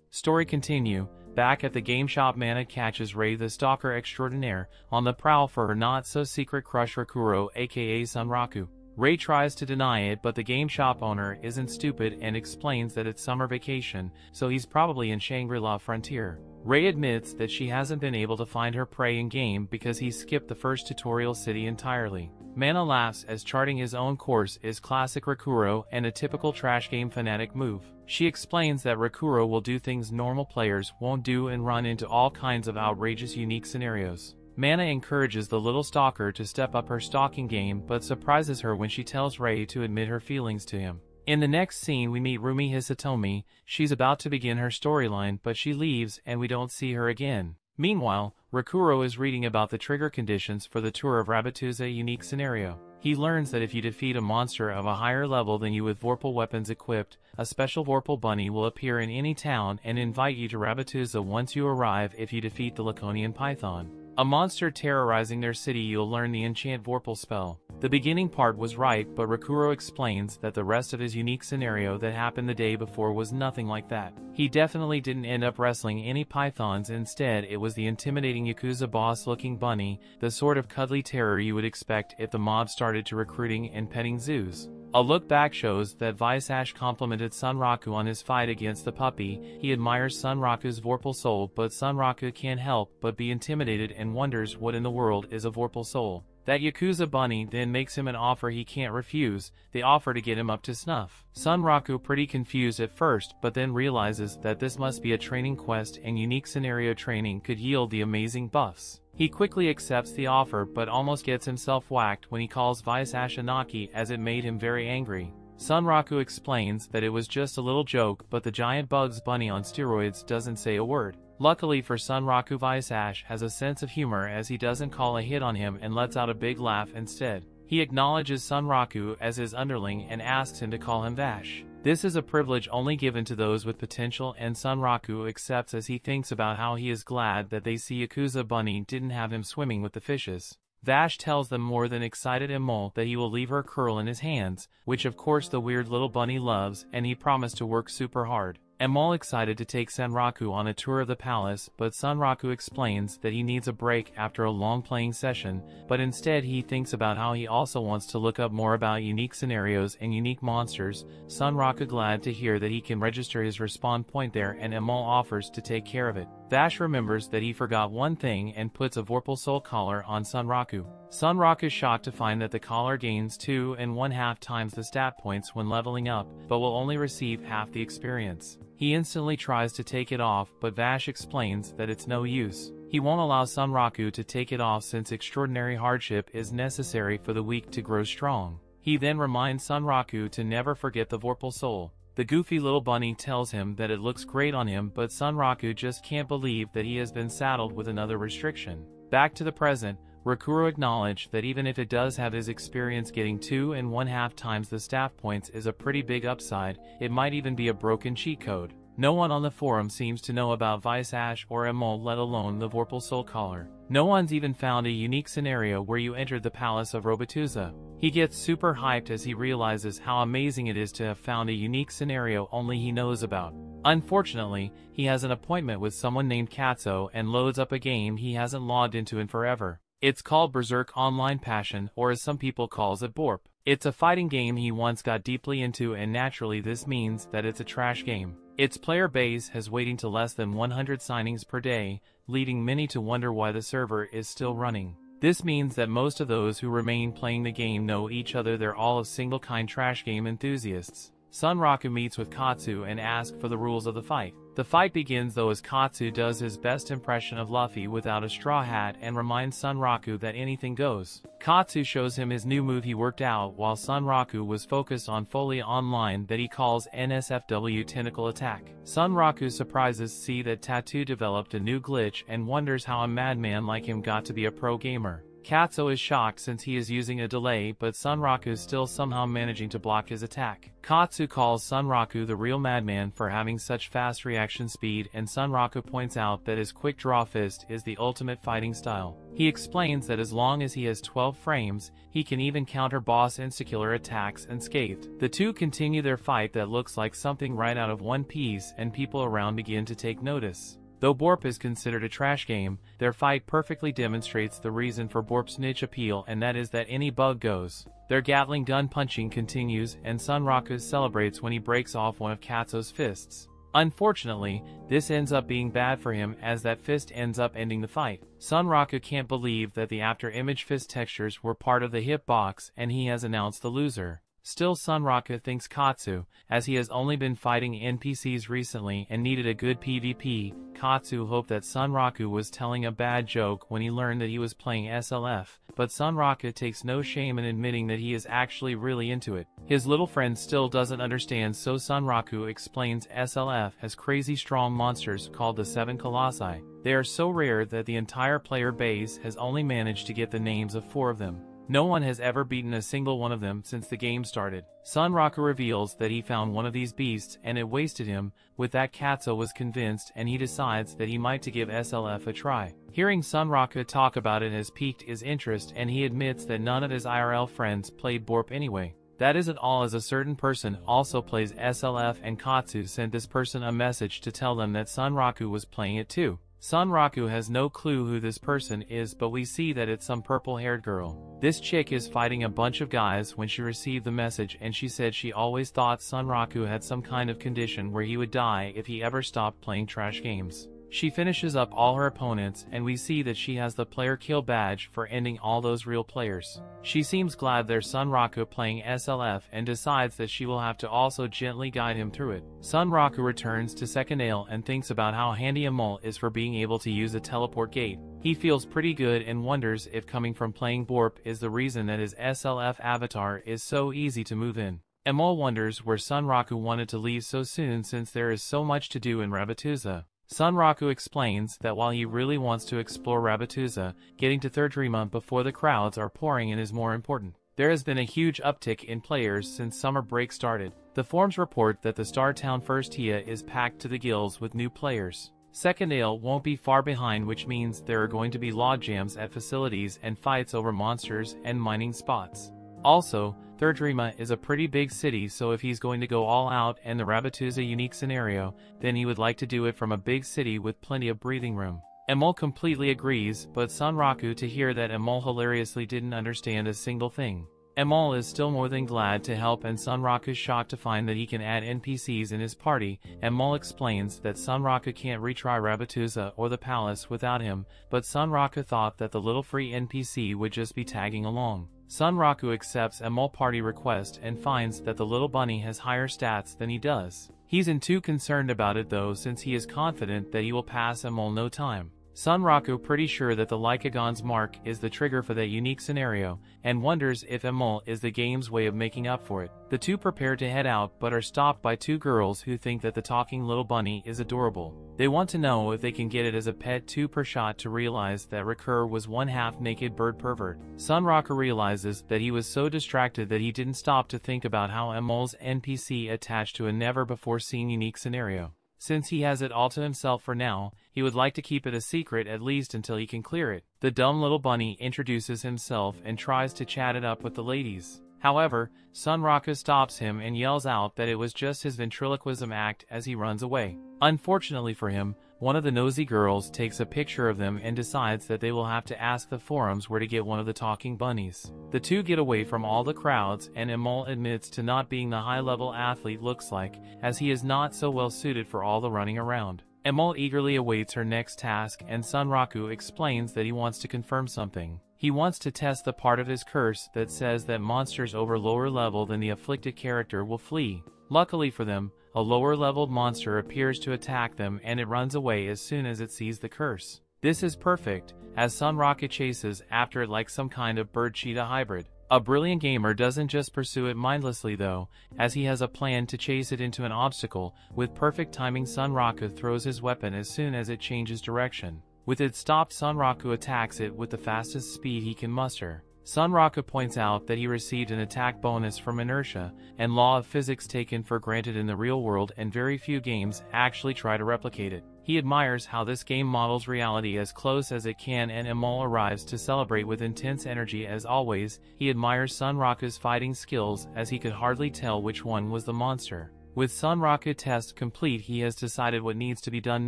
Story continue, back at the game shop Mana catches Rei the stalker extraordinaire on the prowl for her not-so-secret crush Rakuro aka Sunraku. Rei tries to deny it but the game shop owner isn't stupid and explains that it's summer vacation, so he's probably in Shangri-La Frontier. Rei admits that she hasn't been able to find her prey in game because he skipped the first tutorial city entirely. Mana laughs as charting his own course is classic Rakuro and a typical trash game fanatic move. She explains that Rakuro will do things normal players won't do and run into all kinds of outrageous unique scenarios. Mana encourages the little stalker to step up her stalking game but surprises her when she tells Rei to admit her feelings to him. In the next scene we meet Rumi Hisatomi, she's about to begin her storyline but she leaves and we don't see her again. Meanwhile, Rakuro is reading about the trigger conditions for the Tour of Rabbituza unique scenario. He learns that if you defeat a monster of a higher level than you with Vorpal weapons equipped, a special Vorpal bunny will appear in any town and invite you to Rabbituza once you arrive if you defeat the Laconian Python. A monster terrorizing their city you'll learn the enchant Vorpal spell. The beginning part was right but Rakuro explains that the rest of his unique scenario that happened the day before was nothing like that. He definitely didn't end up wrestling any pythons instead it was the intimidating Yakuza boss looking bunny, the sort of cuddly terror you would expect if the mob started to recruiting and petting zoos. A look back shows that Vice-Ash complimented Sunraku on his fight against the puppy, he admires Sunraku's Vorpal soul but Sunraku can't help but be intimidated and wonders what in the world is a Vorpal soul. That Yakuza bunny then makes him an offer he can't refuse, the offer to get him up to snuff. Sunraku pretty confused at first but then realizes that this must be a training quest and unique scenario training could yield the amazing buffs. He quickly accepts the offer but almost gets himself whacked when he calls Vice Ashinaki as it made him very angry. Sunraku explains that it was just a little joke but the giant Bugs Bunny on steroids doesn't say a word. Luckily for Sunraku Vice-Ash has a sense of humor as he doesn't call a hit on him and lets out a big laugh instead. He acknowledges Sunraku as his underling and asks him to call him Vash. This is a privilege only given to those with potential and Sunraku accepts as he thinks about how he is glad that they see Yakuza Bunny didn't have him swimming with the fishes. Vash tells them more than excited Emol that he will leave her curl in his hands, which of course the weird little bunny loves and he promised to work super hard. Emol excited to take Sunraku on a tour of the palace, but Sunraku explains that he needs a break after a long playing session, but instead he thinks about how he also wants to look up more about unique scenarios and unique monsters. Sunraku glad to hear that he can register his respawn point there and Emol offers to take care of it. Vash remembers that he forgot one thing and puts a Vorpal Soul collar on Sunraku. Sunraku is shocked to find that the collar gains two and one half times the stat points when leveling up, but will only receive half the experience. He instantly tries to take it off but Vash explains that it's no use. He won't allow Sunraku to take it off since extraordinary hardship is necessary for the weak to grow strong. He then reminds Sunraku to never forget the Vorpal Soul. The goofy little bunny tells him that it looks great on him but Sunraku just can't believe that he has been saddled with another restriction. Back to the present, Rakuro acknowledged that even if it does have his experience getting two and one half times the staff points is a pretty big upside, it might even be a broken cheat code. No one on the forum seems to know about Vice Ash or Emol let alone the Vorpal Soul Collar. No one's even found a unique scenario where you entered the Palace of Rabbituza. He gets super hyped as he realizes how amazing it is to have found a unique scenario only he knows about. Unfortunately, he has an appointment with someone named Katso and loads up a game he hasn't logged into in forever. It's called Berserk Online Passion or as some people calls it BORP. It's a fighting game he once got deeply into and naturally this means that it's a trash game. Its player base has waiting to less than 100 signings per day, leading many to wonder why the server is still running. This means that most of those who remain playing the game know each other they're all of single-kind trash game enthusiasts. Sunraku meets with Katsu and asks for the rules of the fight. The fight begins though as Katsu does his best impression of Luffy without a straw hat and reminds Sunraku that anything goes. Katsu shows him his new move he worked out while Sunraku was focused on Foley Online that he calls NSFW Tentacle Attack. Sunraku surprises see that Tattoo developed a new glitch and wonders how a madman like him got to be a pro gamer. Katsu is shocked since he is using a delay but Sunraku is still somehow managing to block his attack. Katsu calls Sunraku the real madman for having such fast reaction speed and Sunraku points out that his quick draw fist is the ultimate fighting style. He explains that as long as he has 12 frames, he can even counter boss insta-killer attacks unscathed. The two continue their fight that looks like something right out of One Piece and people around begin to take notice. Though Borp is considered a trash game, their fight perfectly demonstrates the reason for Borp's niche appeal and that is that any bug goes. Their Gatling gun punching continues and Sunraku celebrates when he breaks off one of Katsu's fists. Unfortunately, this ends up being bad for him as that fist ends up ending the fight. Sunraku can't believe that the after image fist textures were part of the hitbox and he has announced the loser. Still Sunraku thinks Katsu, as he has only been fighting NPCs recently and needed a good PvP, Katsu hoped that Sunraku was telling a bad joke when he learned that he was playing SLF, but Sunraku takes no shame in admitting that he is actually really into it. His little friend still doesn't understand so Sunraku explains SLF has crazy strong monsters called the Seven Colossi. They are so rare that the entire player base has only managed to get the names of four of them. No one has ever beaten a single one of them since the game started. Sunraku reveals that he found one of these beasts and it wasted him, with that Katsu was convinced and he decides that he might to give SLF a try. Hearing Sunraku talk about it has piqued his interest and he admits that none of his IRL friends played Borp anyway. That isn't all as a certain person also plays SLF and Katsu sent this person a message to tell them that Sunraku was playing it too. Sunraku has no clue who this person is but we see that it's some purple-haired girl. This chick is fighting a bunch of guys when she received the message and she said she always thought Sunraku had some kind of condition where he would die if he ever stopped playing trash games. She finishes up all her opponents and we see that she has the player kill badge for ending all those real players. She seems glad there's Sunraku playing SLF and decides that she will have to also gently guide him through it. Sunraku returns to Secondil and thinks about how handy Amol is for being able to use a teleport gate. He feels pretty good and wonders if coming from playing Borp is the reason that his SLF avatar is so easy to move in. Emol wonders where Sunraku wanted to leave so soon since there is so much to do in Rabbituza. Sunraku explains that while he really wants to explore Rabbituza, getting to Third Rema before the crowds are pouring in is more important. There has been a huge uptick in players since summer break started. The forums report that the Star Town First TIA is packed to the gills with new players. Secondil won't be far behind which means there are going to be log jams at facilities and fights over monsters and mining spots. Also, Third Rema is a pretty big city so if he's going to go all out and the Rabbituza unique scenario, then he would like to do it from a big city with plenty of breathing room. Emol completely agrees, but Sunraku to hear that Emol hilariously didn't understand a single thing. Emol is still more than glad to help and Sunraku is shocked to find that he can add NPCs in his party. Emol explains that Sunraku can't retry Rabbituza or the palace without him, but Sunraku thought that the little free NPC would just be tagging along. Sunraku accepts a Emol party request and finds that the little bunny has higher stats than he does. He's in too concerned about it though since he is confident that he will pass Emol no time. Sunraku pretty sure that the Lycagon's mark is the trigger for that unique scenario, and wonders if Emol is the game's way of making up for it. The two prepare to head out but are stopped by two girls who think that the talking little bunny is adorable. They want to know if they can get it as a pet two per shot to realize that Recur was one half-naked bird pervert. Sunraku realizes that he was so distracted that he didn't stop to think about how Emol's NPC attached to a never-before-seen unique scenario. Since he has it all to himself for now, he would like to keep it a secret at least until he can clear it. The dumb little bunny introduces himself and tries to chat it up with the ladies. However, Sunraku stops him and yells out that it was just his ventriloquism act as he runs away. Unfortunately for him, one of the nosy girls takes a picture of them and decides that they will have to ask the forums where to get one of the talking bunnies. The two get away from all the crowds and Emol admits to not being the high-level athlete looks like, as he is not so well suited for all the running around. Emol eagerly awaits her next task and Sunraku explains that he wants to confirm something. He wants to test the part of his curse that says that monsters over lower level than the afflicted character will flee. Luckily for them, a lower leveled monster appears to attack them and it runs away as soon as it sees the curse. This is perfect, as Sun Sunraku chases after it like some kind of bird-cheetah hybrid. A brilliant gamer doesn't just pursue it mindlessly though, as he has a plan to chase it into an obstacle, with perfect timing Sunraku throws his weapon as soon as it changes direction. With it stopped Sunraku attacks it with the fastest speed he can muster. Sunraku points out that he received an attack bonus from inertia, and law of physics taken for granted in the real world and very few games actually try to replicate it. He admires how this game models reality as close as it can and Emol arrives to celebrate with intense energy as always, he admires Sunraku's fighting skills as he could hardly tell which one was the monster. With Sunraku test complete he has decided what needs to be done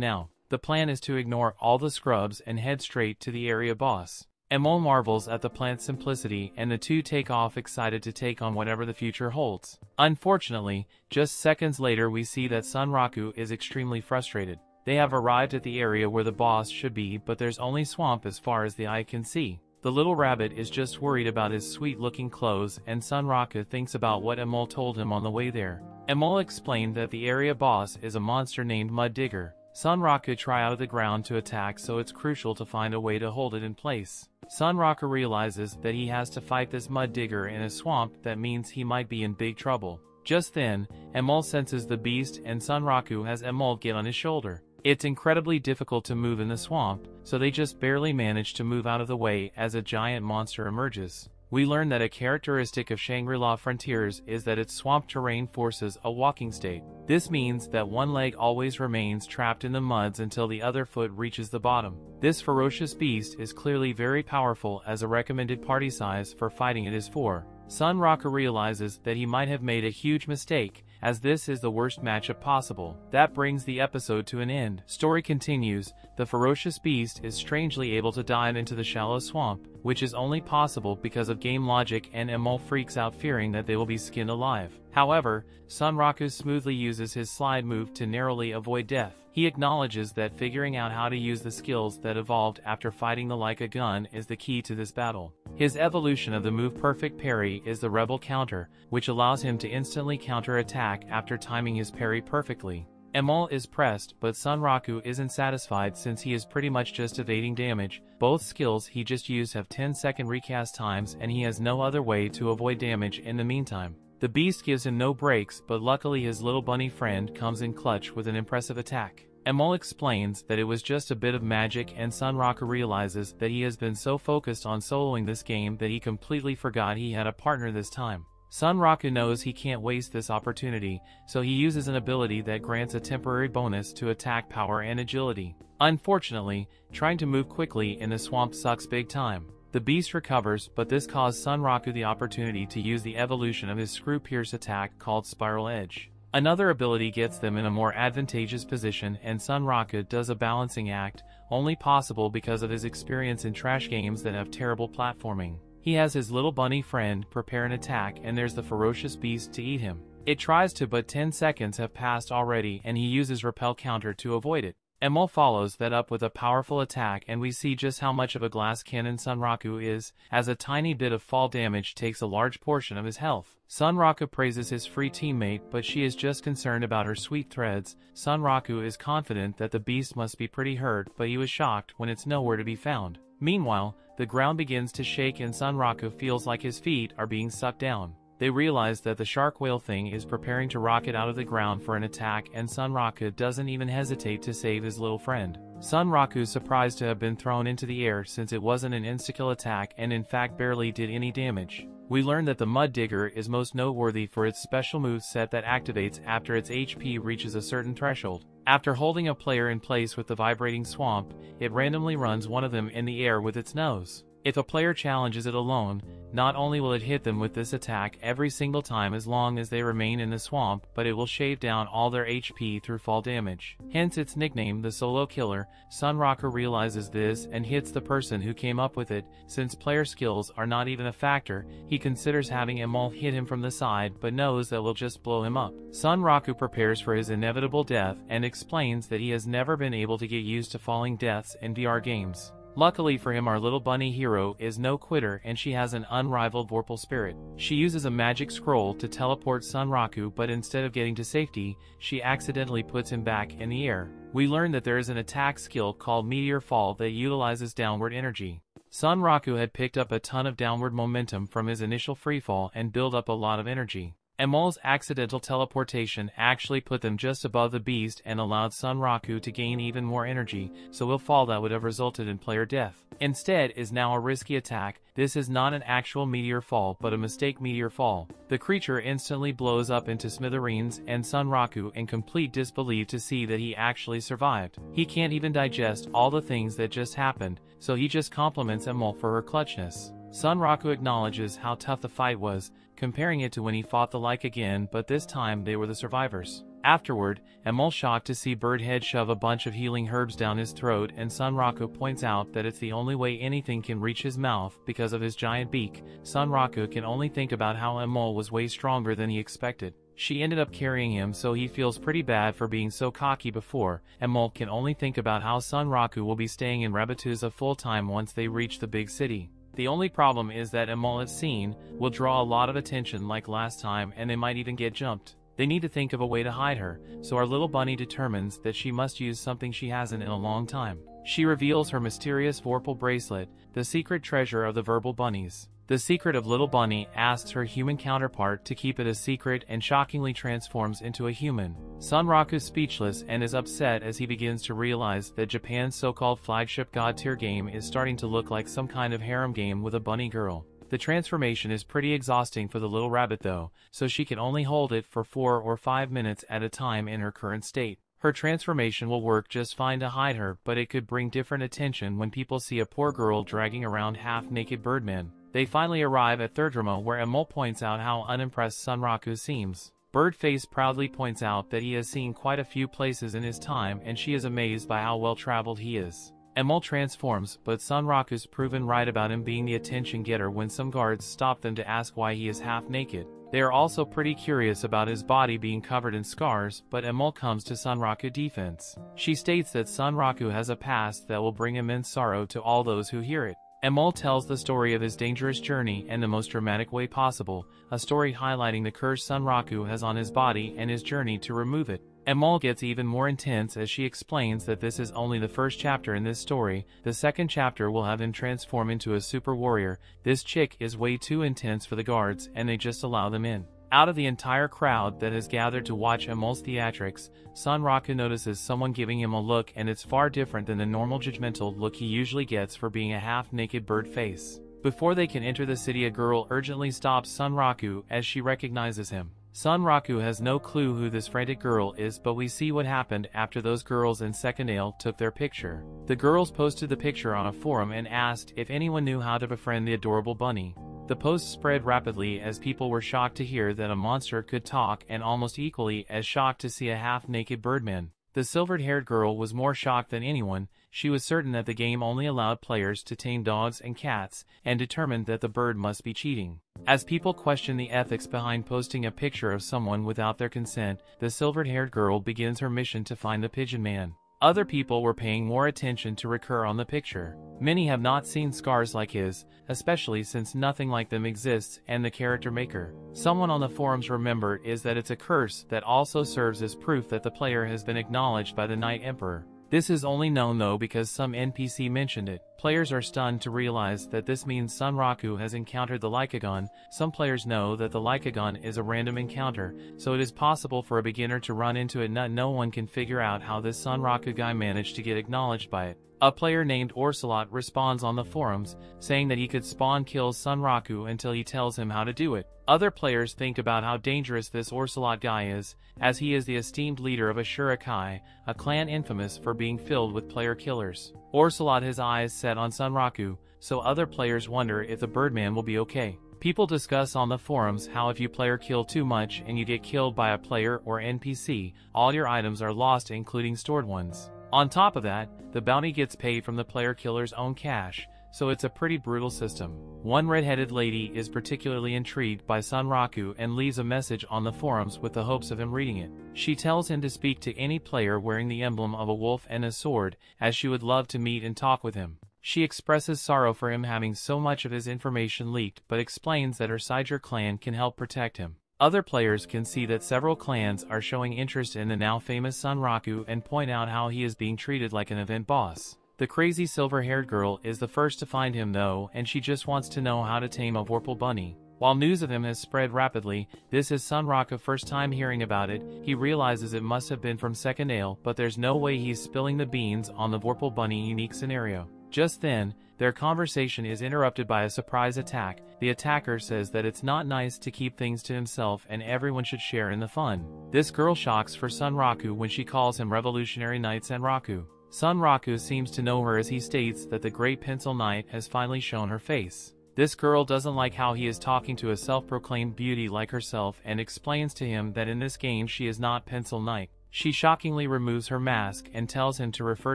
now. The plan is to ignore all the scrubs and head straight to the area boss. Emol marvels at the plant's simplicity and the two take off excited to take on whatever the future holds. Unfortunately, just seconds later we see that Sunraku is extremely frustrated. They have arrived at the area where the boss should be but there's only swamp as far as the eye can see. The little rabbit is just worried about his sweet-looking clothes and Sunraku thinks about what Emol told him on the way there. Emol explained that the area boss is a monster named Mud Digger. Sunraku try out of the ground to attack so it's crucial to find a way to hold it in place. Sunraku realizes that he has to fight this mud digger in a swamp that means he might be in big trouble. Just then, Emol senses the beast and Sunraku has Emol get on his shoulder. It's incredibly difficult to move in the swamp, so they just barely manage to move out of the way as a giant monster emerges. We learn that a characteristic of Shangri-La Frontiers is that its swamp terrain forces a walking state. This means that one leg always remains trapped in the muds until the other foot reaches the bottom. This ferocious beast is clearly very powerful as a recommended party size for fighting it is 4. Sunraku realizes that he might have made a huge mistake as this is the worst matchup possible. That brings the episode to an end. Story continues, the ferocious beast is strangely able to dive into the shallow swamp, which is only possible because of game logic and Emol freaks out fearing that they will be skinned alive. However, Sunraku smoothly uses his slide move to narrowly avoid death. He acknowledges that figuring out how to use the skills that evolved after fighting the Lycagon is the key to this battle. His evolution of the move perfect parry is the rebel counter, which allows him to instantly counter attack after timing his parry perfectly. Emol is pressed, but Sunraku isn't satisfied since he is pretty much just evading damage. Both skills he just used have 10 second recast times and he has no other way to avoid damage in the meantime. The beast gives him no breaks, but luckily his little bunny friend comes in clutch with an impressive attack. Emol explains that it was just a bit of magic and Sunraku realizes that he has been so focused on soloing this game that he completely forgot he had a partner this time. Sunraku knows he can't waste this opportunity, so he uses an ability that grants a temporary bonus to attack power and agility. Unfortunately, trying to move quickly in the swamp sucks big time. The beast recovers, but this caused Sunraku the opportunity to use the evolution of his Screw Pierce attack called Spiral Edge. Another ability gets them in a more advantageous position and Sunraku does a balancing act, only possible because of his experience in trash games that have terrible platforming. He has his little bunny friend prepare an attack and there's the ferocious beast to eat him. It tries to but 10 seconds have passed already and he uses repel counter to avoid it. Emol follows that up with a powerful attack and we see just how much of a glass cannon Sunraku is, as a tiny bit of fall damage takes a large portion of his health. Sunraku praises his free teammate but she is just concerned about her sweet threads. Sunraku is confident that the beast must be pretty hurt but he was shocked when it's nowhere to be found. Meanwhile, the ground begins to shake and Sunraku feels like his feet are being sucked down. They realize that the shark whale thing is preparing to rocket out of the ground for an attack and Sunraku doesn't even hesitate to save his little friend. Sunraku's surprised to have been thrown into the air since it wasn't an insta-kill attack and in fact barely did any damage. We learn that the Mud Digger is most noteworthy for its special move set that activates after its HP reaches a certain threshold. After holding a player in place with the vibrating swamp, it randomly runs one of them in the air with its nose. If a player challenges it alone, not only will it hit them with this attack every single time as long as they remain in the swamp, but it will shave down all their HP through fall damage. Hence its nickname, the Solo Killer. Sunraku realizes this and hits the person who came up with it. Since player skills are not even a factor, he considers having Emol hit him from the side but knows that will just blow him up. Sunraku prepares for his inevitable death and explains that he has never been able to get used to falling deaths in VR games. Luckily for him our little bunny hero is no quitter and she has an unrivaled Vorpal spirit. She uses a magic scroll to teleport Sunraku but instead of getting to safety, she accidentally puts him back in the air. We learn that there is an attack skill called Meteor Fall that utilizes downward energy. Sunraku had picked up a ton of downward momentum from his initial freefall and built up a lot of energy. Emol's accidental teleportation actually put them just above the beast and allowed Sunraku to gain even more energy, so a fall that would have resulted in player death. Instead is now a risky attack, this is not an actual meteor fall but a mistake meteor fall. The creature instantly blows up into smithereens and Sunraku in complete disbelief to see that he actually survived. He can't even digest all the things that just happened, so he just compliments Emol for her clutchness. Sunraku acknowledges how tough the fight was, comparing it to when he fought the Lycagon but this time they were the survivors. Afterward, Emol shocked to see Birdhead shove a bunch of healing herbs down his throat and Sunraku points out that it's the only way anything can reach his mouth because of his giant beak. Sunraku can only think about how Emol was way stronger than he expected. She ended up carrying him so he feels pretty bad for being so cocky before, Emol can only think about how Sunraku will be staying in Rabbituza full time once they reach the big city. The only problem is that Emol's scene will draw a lot of attention like last time and they might even get jumped. They need to think of a way to hide her, so our little bunny determines that she must use something she hasn't in a long time. She reveals her mysterious Vorpal bracelet, the secret treasure of the verbal bunnies. The secret of Little Bunny asks her human counterpart to keep it a secret and shockingly transforms into a human. Sunraku is speechless and is upset as he begins to realize that Japan's so-called flagship god tier game is starting to look like some kind of harem game with a bunny girl. The transformation is pretty exhausting for the little rabbit though, so she can only hold it for 4 or 5 minutes at a time in her current state. Her transformation will work just fine to hide her but it could bring different attention when people see a poor girl dragging around half-naked birdmen. They finally arrive at Third Rema where Emol points out how unimpressed Sunraku seems. Birdface proudly points out that he has seen quite a few places in his time and she is amazed by how well traveled he is. Emol transforms, but Sunraku's proven right about him being the attention getter when some guards stop them to ask why he is half naked. They are also pretty curious about his body being covered in scars, but Emol comes to Sunraku defense. She states that Sunraku has a past that will bring immense sorrow to all those who hear it. Emol tells the story of his dangerous journey in the most dramatic way possible, a story highlighting the curse Sunraku has on his body and his journey to remove it. Emol gets even more intense as she explains that this is only the first chapter in this story, the second chapter will have him transform into a super warrior, this chick is way too intense for the guards and they just allow them in. Out of the entire crowd that has gathered to watch Emol's theatrics, Sunraku notices someone giving him a look and it's far different than the normal judgmental look he usually gets for being a half-naked bird face. Before they can enter the city a girl urgently stops Sunraku as she recognizes him. Sunraku has no clue who this frantic girl is but we see what happened after those girls in Secondil took their picture. The girls posted the picture on a forum and asked if anyone knew how to befriend the adorable bunny. The post spread rapidly as people were shocked to hear that a monster could talk and almost equally as shocked to see a half-naked birdman. The silvered-haired girl was more shocked than anyone, she was certain that the game only allowed players to tame dogs and cats, and determined that the bird must be cheating. As people question the ethics behind posting a picture of someone without their consent, the silvered-haired girl begins her mission to find the pigeon man. Other people were paying more attention to recur on the picture. Many have not seen scars like his, especially since nothing like them exists and the character maker. Someone on the forums remembered is that it's a curse that also serves as proof that the player has been acknowledged by the Night Emperor. This is only known though because some NPC mentioned it. Players are stunned to realize that this means Sunraku has encountered the Lycagon. Some players know that the Lycagon is a random encounter, so it is possible for a beginner to run into it not no one can figure out how this Sunraku guy managed to get acknowledged by it. A player named Orsalot responds on the forums, saying that he could spawn kill Sunraku until he tells him how to do it. Other players think about how dangerous this Orsalot guy is, as he is the esteemed leader of Ashura Kai, a clan infamous for being filled with player killers. Orsalot has eyes set on Sunraku, so other players wonder if the Birdman will be okay. People discuss on the forums how if you player kill too much and you get killed by a player or NPC, all your items are lost including stored ones. On top of that, the bounty gets paid from the player killer's own cash, so it's a pretty brutal system. One red-headed lady is particularly intrigued by Sunraku and leaves a message on the forums with the hopes of him reading it. She tells him to speak to any player wearing the emblem of a wolf and a sword, as she would love to meet and talk with him. She expresses sorrow for him having so much of his information leaked but explains that her Siger clan can help protect him. Other players can see that several clans are showing interest in the now famous Sunraku and point out how he is being treated like an event boss. The crazy silver-haired girl is the first to find him though and she just wants to know how to tame a Vorpal bunny. While news of him has spread rapidly, this is Sunraku first time hearing about it, he realizes it must have been from Secondil but there's no way he's spilling the beans on the Vorpal Bunny unique scenario. Just then, their conversation is interrupted by a surprise attack. The attacker says that it's not nice to keep things to himself and everyone should share in the fun. This girl shocks for Sunraku when she calls him Revolutionary Knight Sanraku. Sunraku seems to know her as he states that the Great Pencil Knight has finally shown her face. This girl doesn't like how he is talking to a self-proclaimed beauty like herself and explains to him that in this game she is not Pencil Knight. She shockingly removes her mask and tells him to refer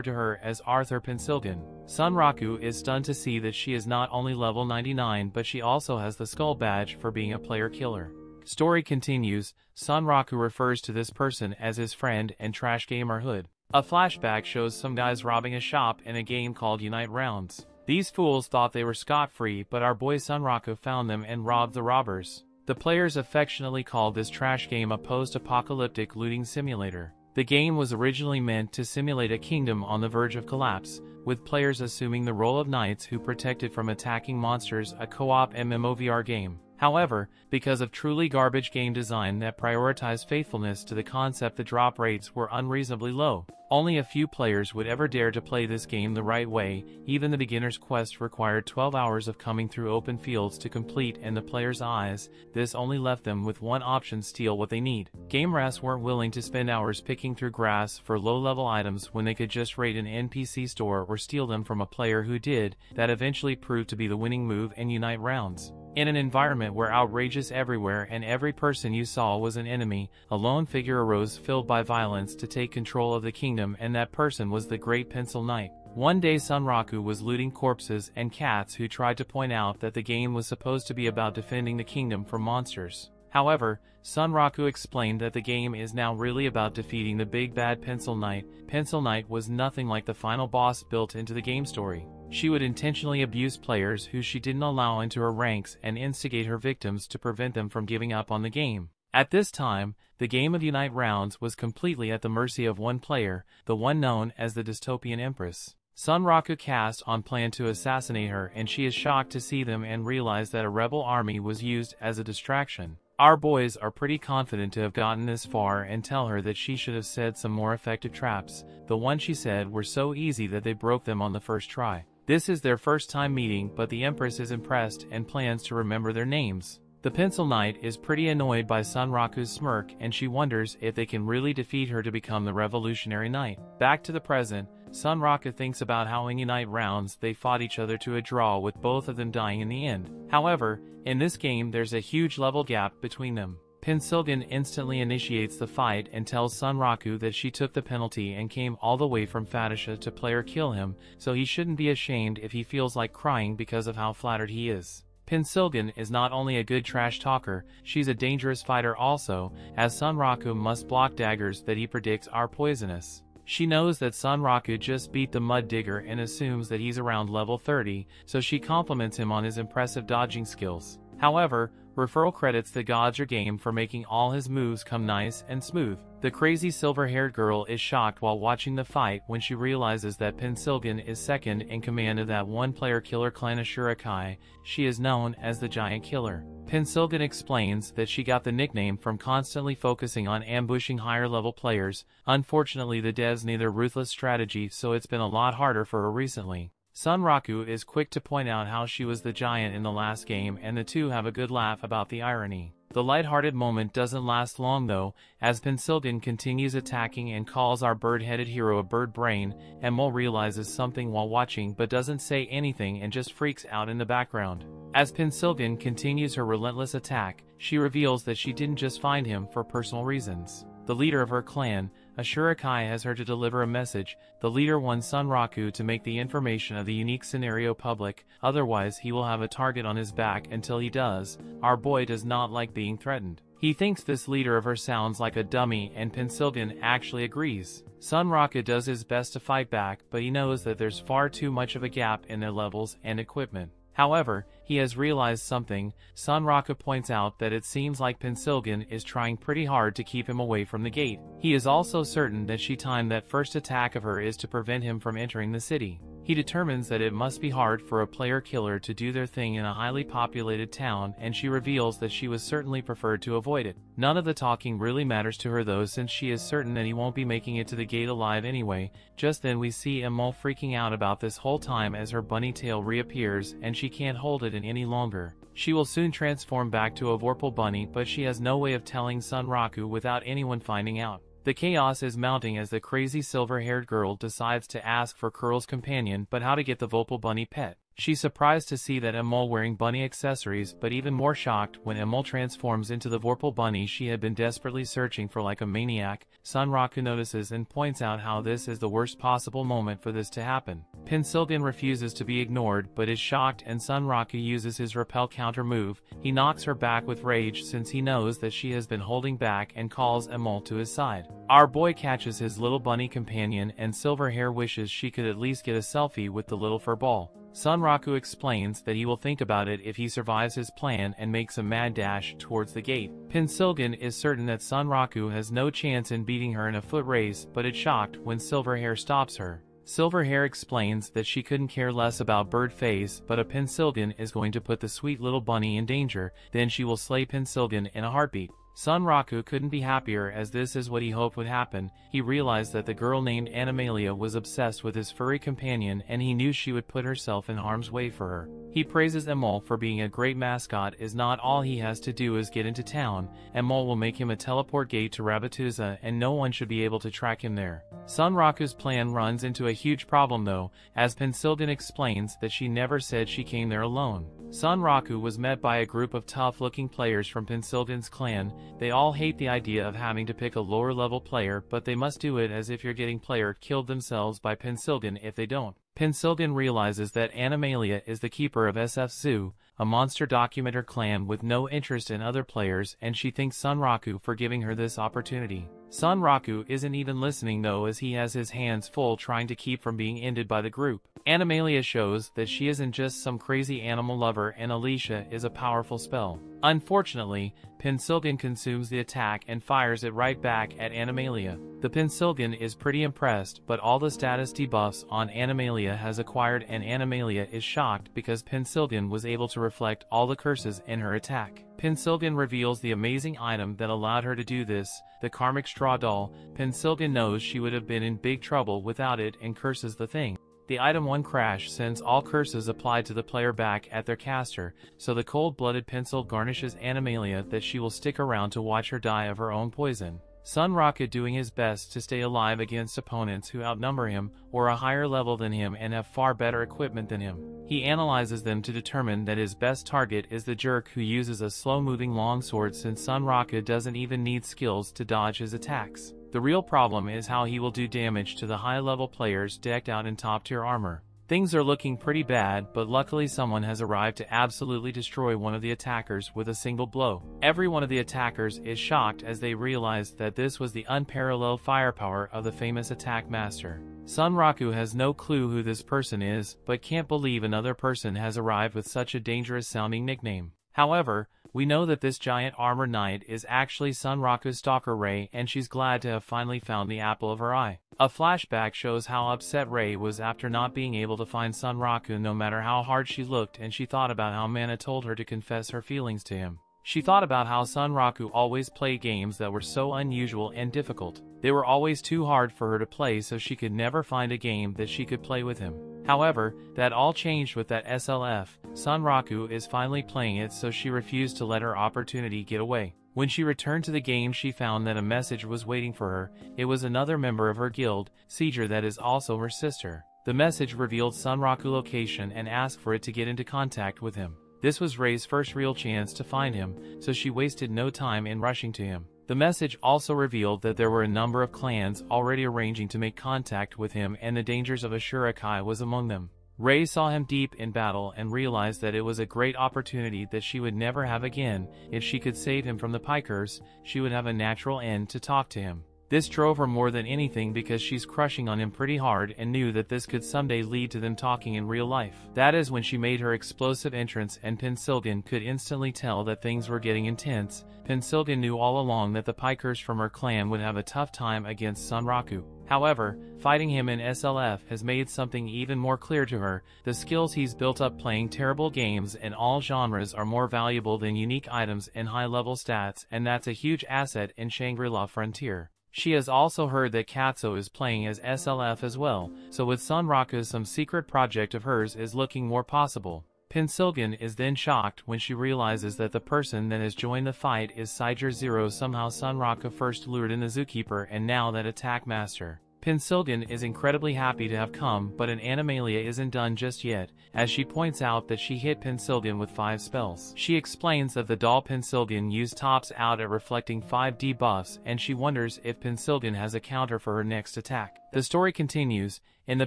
to her as Arthur Pensilgan. Sunraku is stunned to see that she is not only level 99 but she also has the skull badge for being a player killer. Story continues, Sunraku refers to this person as his friend and trash gamer Hood. A flashback shows some guys robbing a shop in a game called Unite Rounds. These fools thought they were scot-free but our boy Sunraku found them and robbed the robbers. The players affectionately called this trash game a post-apocalyptic looting simulator. The game was originally meant to simulate a kingdom on the verge of collapse, with players assuming the role of knights who protected from attacking monsters a co-op MMOVR game. However, because of truly garbage game design that prioritized faithfulness to the concept the drop rates were unreasonably low. Only a few players would ever dare to play this game the right way, even the beginner's quest required 12 hours of coming through open fields to complete in the player's eyes, this only left them with one option steal what they need. Game rats weren't willing to spend hours picking through grass for low-level items when they could just raid an NPC store or steal them from a player who did, that eventually proved to be the winning move and unite rounds. In an environment where outrageous everywhere and every person you saw was an enemy, a lone figure arose filled by violence to take control of the kingdom and that person was the Great Pencil Knight. One day Sunraku was looting corpses and cats who tried to point out that the game was supposed to be about defending the kingdom from monsters. However, Sunraku explained that the game is now really about defeating the big bad Pencil Knight. Pencil Knight was nothing like the final boss built into the game story. She would intentionally abuse players who she didn't allow into her ranks and instigate her victims to prevent them from giving up on the game. At this time, the game of Unite rounds was completely at the mercy of one player, the one known as the Dystopian Empress. Sunraku cast on plan to assassinate her and she is shocked to see them and realize that a rebel army was used as a distraction. Our boys are pretty confident to have gotten this far and tell her that she should have said some more effective traps. The ones she said were so easy that they broke them on the first try. This is their first time meeting but the Empress is impressed and plans to remember their names. The Pencil Knight is pretty annoyed by Sunraku's smirk and she wonders if they can really defeat her to become the Revolutionary Knight. Back to the present, Sunraku thinks about how in Unite rounds they fought each other to a draw with both of them dying in the end. However, in this game there's a huge level gap between them. Pensilgan instantly initiates the fight and tells Sunraku that she took the penalty and came all the way from Fatisha to play or kill him, so he shouldn't be ashamed if he feels like crying because of how flattered he is. Pensilgan is not only a good trash talker, she's a dangerous fighter also, as Sunraku must block daggers that he predicts are poisonous. She knows that Sunraku just beat the Mud Digger and assumes that he's around level 30, so she compliments him on his impressive dodging skills. However, referral credits the gods game for making all his moves come nice and smooth. The crazy silver-haired girl is shocked while watching the fight when she realizes that Pensilgan is second in command of that one-player killer clan Ashura Kai. She is known as the Giant Killer. Pensilgan explains that she got the nickname from constantly focusing on ambushing higher-level players. Unfortunately the devs need ruthless strategy so it's been a lot harder for her recently. Sunraku is quick to point out how she was the giant in the last game and the two have a good laugh about the irony. The light-hearted moment doesn't last long though, as Pensilgan continues attacking and calls our bird-headed hero a bird brain, and Mole realizes something while watching but doesn't say anything and just freaks out in the background. As Pensilgan continues her relentless attack, she reveals that she didn't just find him for personal reasons. The leader of her clan, Ashura Kai has her to deliver a message. The leader wants Sunraku to make the information of the unique scenario public, otherwise he will have a target on his back until he does. Our boy does not like being threatened. He thinks this leader of her sounds like a dummy and Pensilgan actually agrees. Sunraku does his best to fight back, but he knows that there's far too much of a gap in their levels and equipment. However, he has realized something. Sunraku points out that it seems like Pensilgan is trying pretty hard to keep him away from the gate. He is also certain that she timed that first attack of her is to prevent him from entering the city. He determines that it must be hard for a player killer to do their thing in a highly populated town and she reveals that she was certainly preferred to avoid it. None of the talking really matters to her though since she is certain that he won't be making it to the gate alive anyway. Just then we see Amol freaking out about this whole time as her bunny tail reappears and she can't hold it any longer. She will soon transform back to a Vorpal bunny but she has no way of telling Sunraku without anyone finding out. The chaos is mounting as the crazy silver-haired girl decides to ask for Curl's companion but how to get the Vorpal bunny pet. She's surprised to see that Emol wearing bunny accessories but even more shocked when Emol transforms into the Vorpal bunny she had been desperately searching for like a maniac. Sunraku notices and points out how this is the worst possible moment for this to happen. Pensilgan refuses to be ignored but is shocked and Sunraku uses his repel counter move. He knocks her back with rage since he knows that she has been holding back and calls Emol to his side. Our boy catches his little bunny companion and Silverhair wishes she could at least get a selfie with the little fur ball. Sunraku explains that he will think about it if he survives his plan and makes a mad dash towards the gate. Pinsilgan is certain that Sunraku has no chance in beating her in a foot race but is shocked when Silverhair stops her. Silverhair explains that she couldn't care less about Bird Face but a Pinsilgan is going to put the sweet little bunny in danger, then she will slay Pinsilgan in a heartbeat. Sunraku couldn't be happier as this is what he hoped would happen. He realized that the girl named Animalia was obsessed with his furry companion and he knew she would put herself in harm's way for her. He praises Emol for being a great mascot is not all he has to do is get into town. Emol will make him a teleport gate to Rabbituza and no one should be able to track him there. Sunraku's plan runs into a huge problem though, as Pensilgan explains that she never said she came there alone. Sunraku was met by a group of tough-looking players from Pensilgan's clan. They all hate the idea of having to pick a lower-level player, but they must do it as if you're getting player killed themselves by Pensilgan if they don't. Pensilgan realizes that Animalia is the keeper of SF Zoo, a monster documenter clan with no interest in other players and she thanks Sunraku for giving her this opportunity. Sunraku isn't even listening though as he has his hands full trying to keep from being ended by the group. Animalia shows that she isn't just some crazy animal lover and Alicia is a powerful spell. Unfortunately, Pensilgan consumes the attack and fires it right back at Animalia. The Pensilgan is pretty impressed but all the status debuffs on Animalia has acquired and Animalia is shocked because Pensilgan was able to reflect all the curses in her attack. Pensilgan reveals the amazing item that allowed her to do this, the Karmic Straw Doll. Pensilgan knows she would have been in big trouble without it and curses the thing. The item 1 crash sends all curses applied to the player back at their caster, so the cold-blooded pencil garnishes Animalia that she will stick around to watch her die of her own poison. Sunraku doing his best to stay alive against opponents who outnumber him or a higher level than him and have far better equipment than him. He analyzes them to determine that his best target is the jerk who uses a slow-moving longsword since Sunraku doesn't even need skills to dodge his attacks. The real problem is how he will do damage to the high-level players decked out in top-tier armor. Things are looking pretty bad, but luckily someone has arrived to absolutely destroy one of the attackers with a single blow. Every one of the attackers is shocked as they realize that this was the unparalleled firepower of the famous attack master. Sunraku has no clue who this person is, but can't believe another person has arrived with such a dangerous sounding nickname. However, we know that this giant armor knight is actually Sunraku's stalker Rei and she's glad to have finally found the apple of her eye. A flashback shows how upset Rei was after not being able to find Sunraku no matter how hard she looked and she thought about how Mana told her to confess her feelings to him. She thought about how Sunraku always played games that were so unusual and difficult. They were always too hard for her to play so she could never find a game that she could play with him. However, that all changed with that SLF. Sunraku is finally playing it so she refused to let her opportunity get away. When she returned to the game she found that a message was waiting for her. It was another member of her guild, Seeger that is also her sister. The message revealed Sunraku location and asked for it to get into contact with him. This was Ray's first real chance to find him, so she wasted no time in rushing to him. The message also revealed that there were a number of clans already arranging to make contact with him and the dangers of Ashura-kai was among them. Ray saw him deep in battle and realized that it was a great opportunity that she would never have again. If she could save him from the pikers, she would have a natural end to talk to him. This drove her more than anything because she's crushing on him pretty hard and knew that this could someday lead to them talking in real life. That is when she made her explosive entrance and Pensilgan could instantly tell that things were getting intense. Pensilgan knew all along that the pikers from her clan would have a tough time against Sunraku. However, fighting him in SLF has made something even more clear to her. The skills he's built up playing terrible games in all genres are more valuable than unique items and high-level stats and that's a huge asset in Shangri-La Frontier. She has also heard that Katsuo is playing as SLF as well, so with Sunraku some secret project of hers is looking more possible. Pensilgan is then shocked when she realizes that the person that has joined the fight is Siger Zero somehow Sunraku first lured in the zookeeper and now that attack master. Pensilgan is incredibly happy to have come, but an Animalia isn't done just yet, as she points out that she hit Pensilgan with 5 spells. She explains that the doll Pensilgan used tops out at reflecting 5 debuffs and she wonders if Pensilgan has a counter for her next attack. The story continues, in the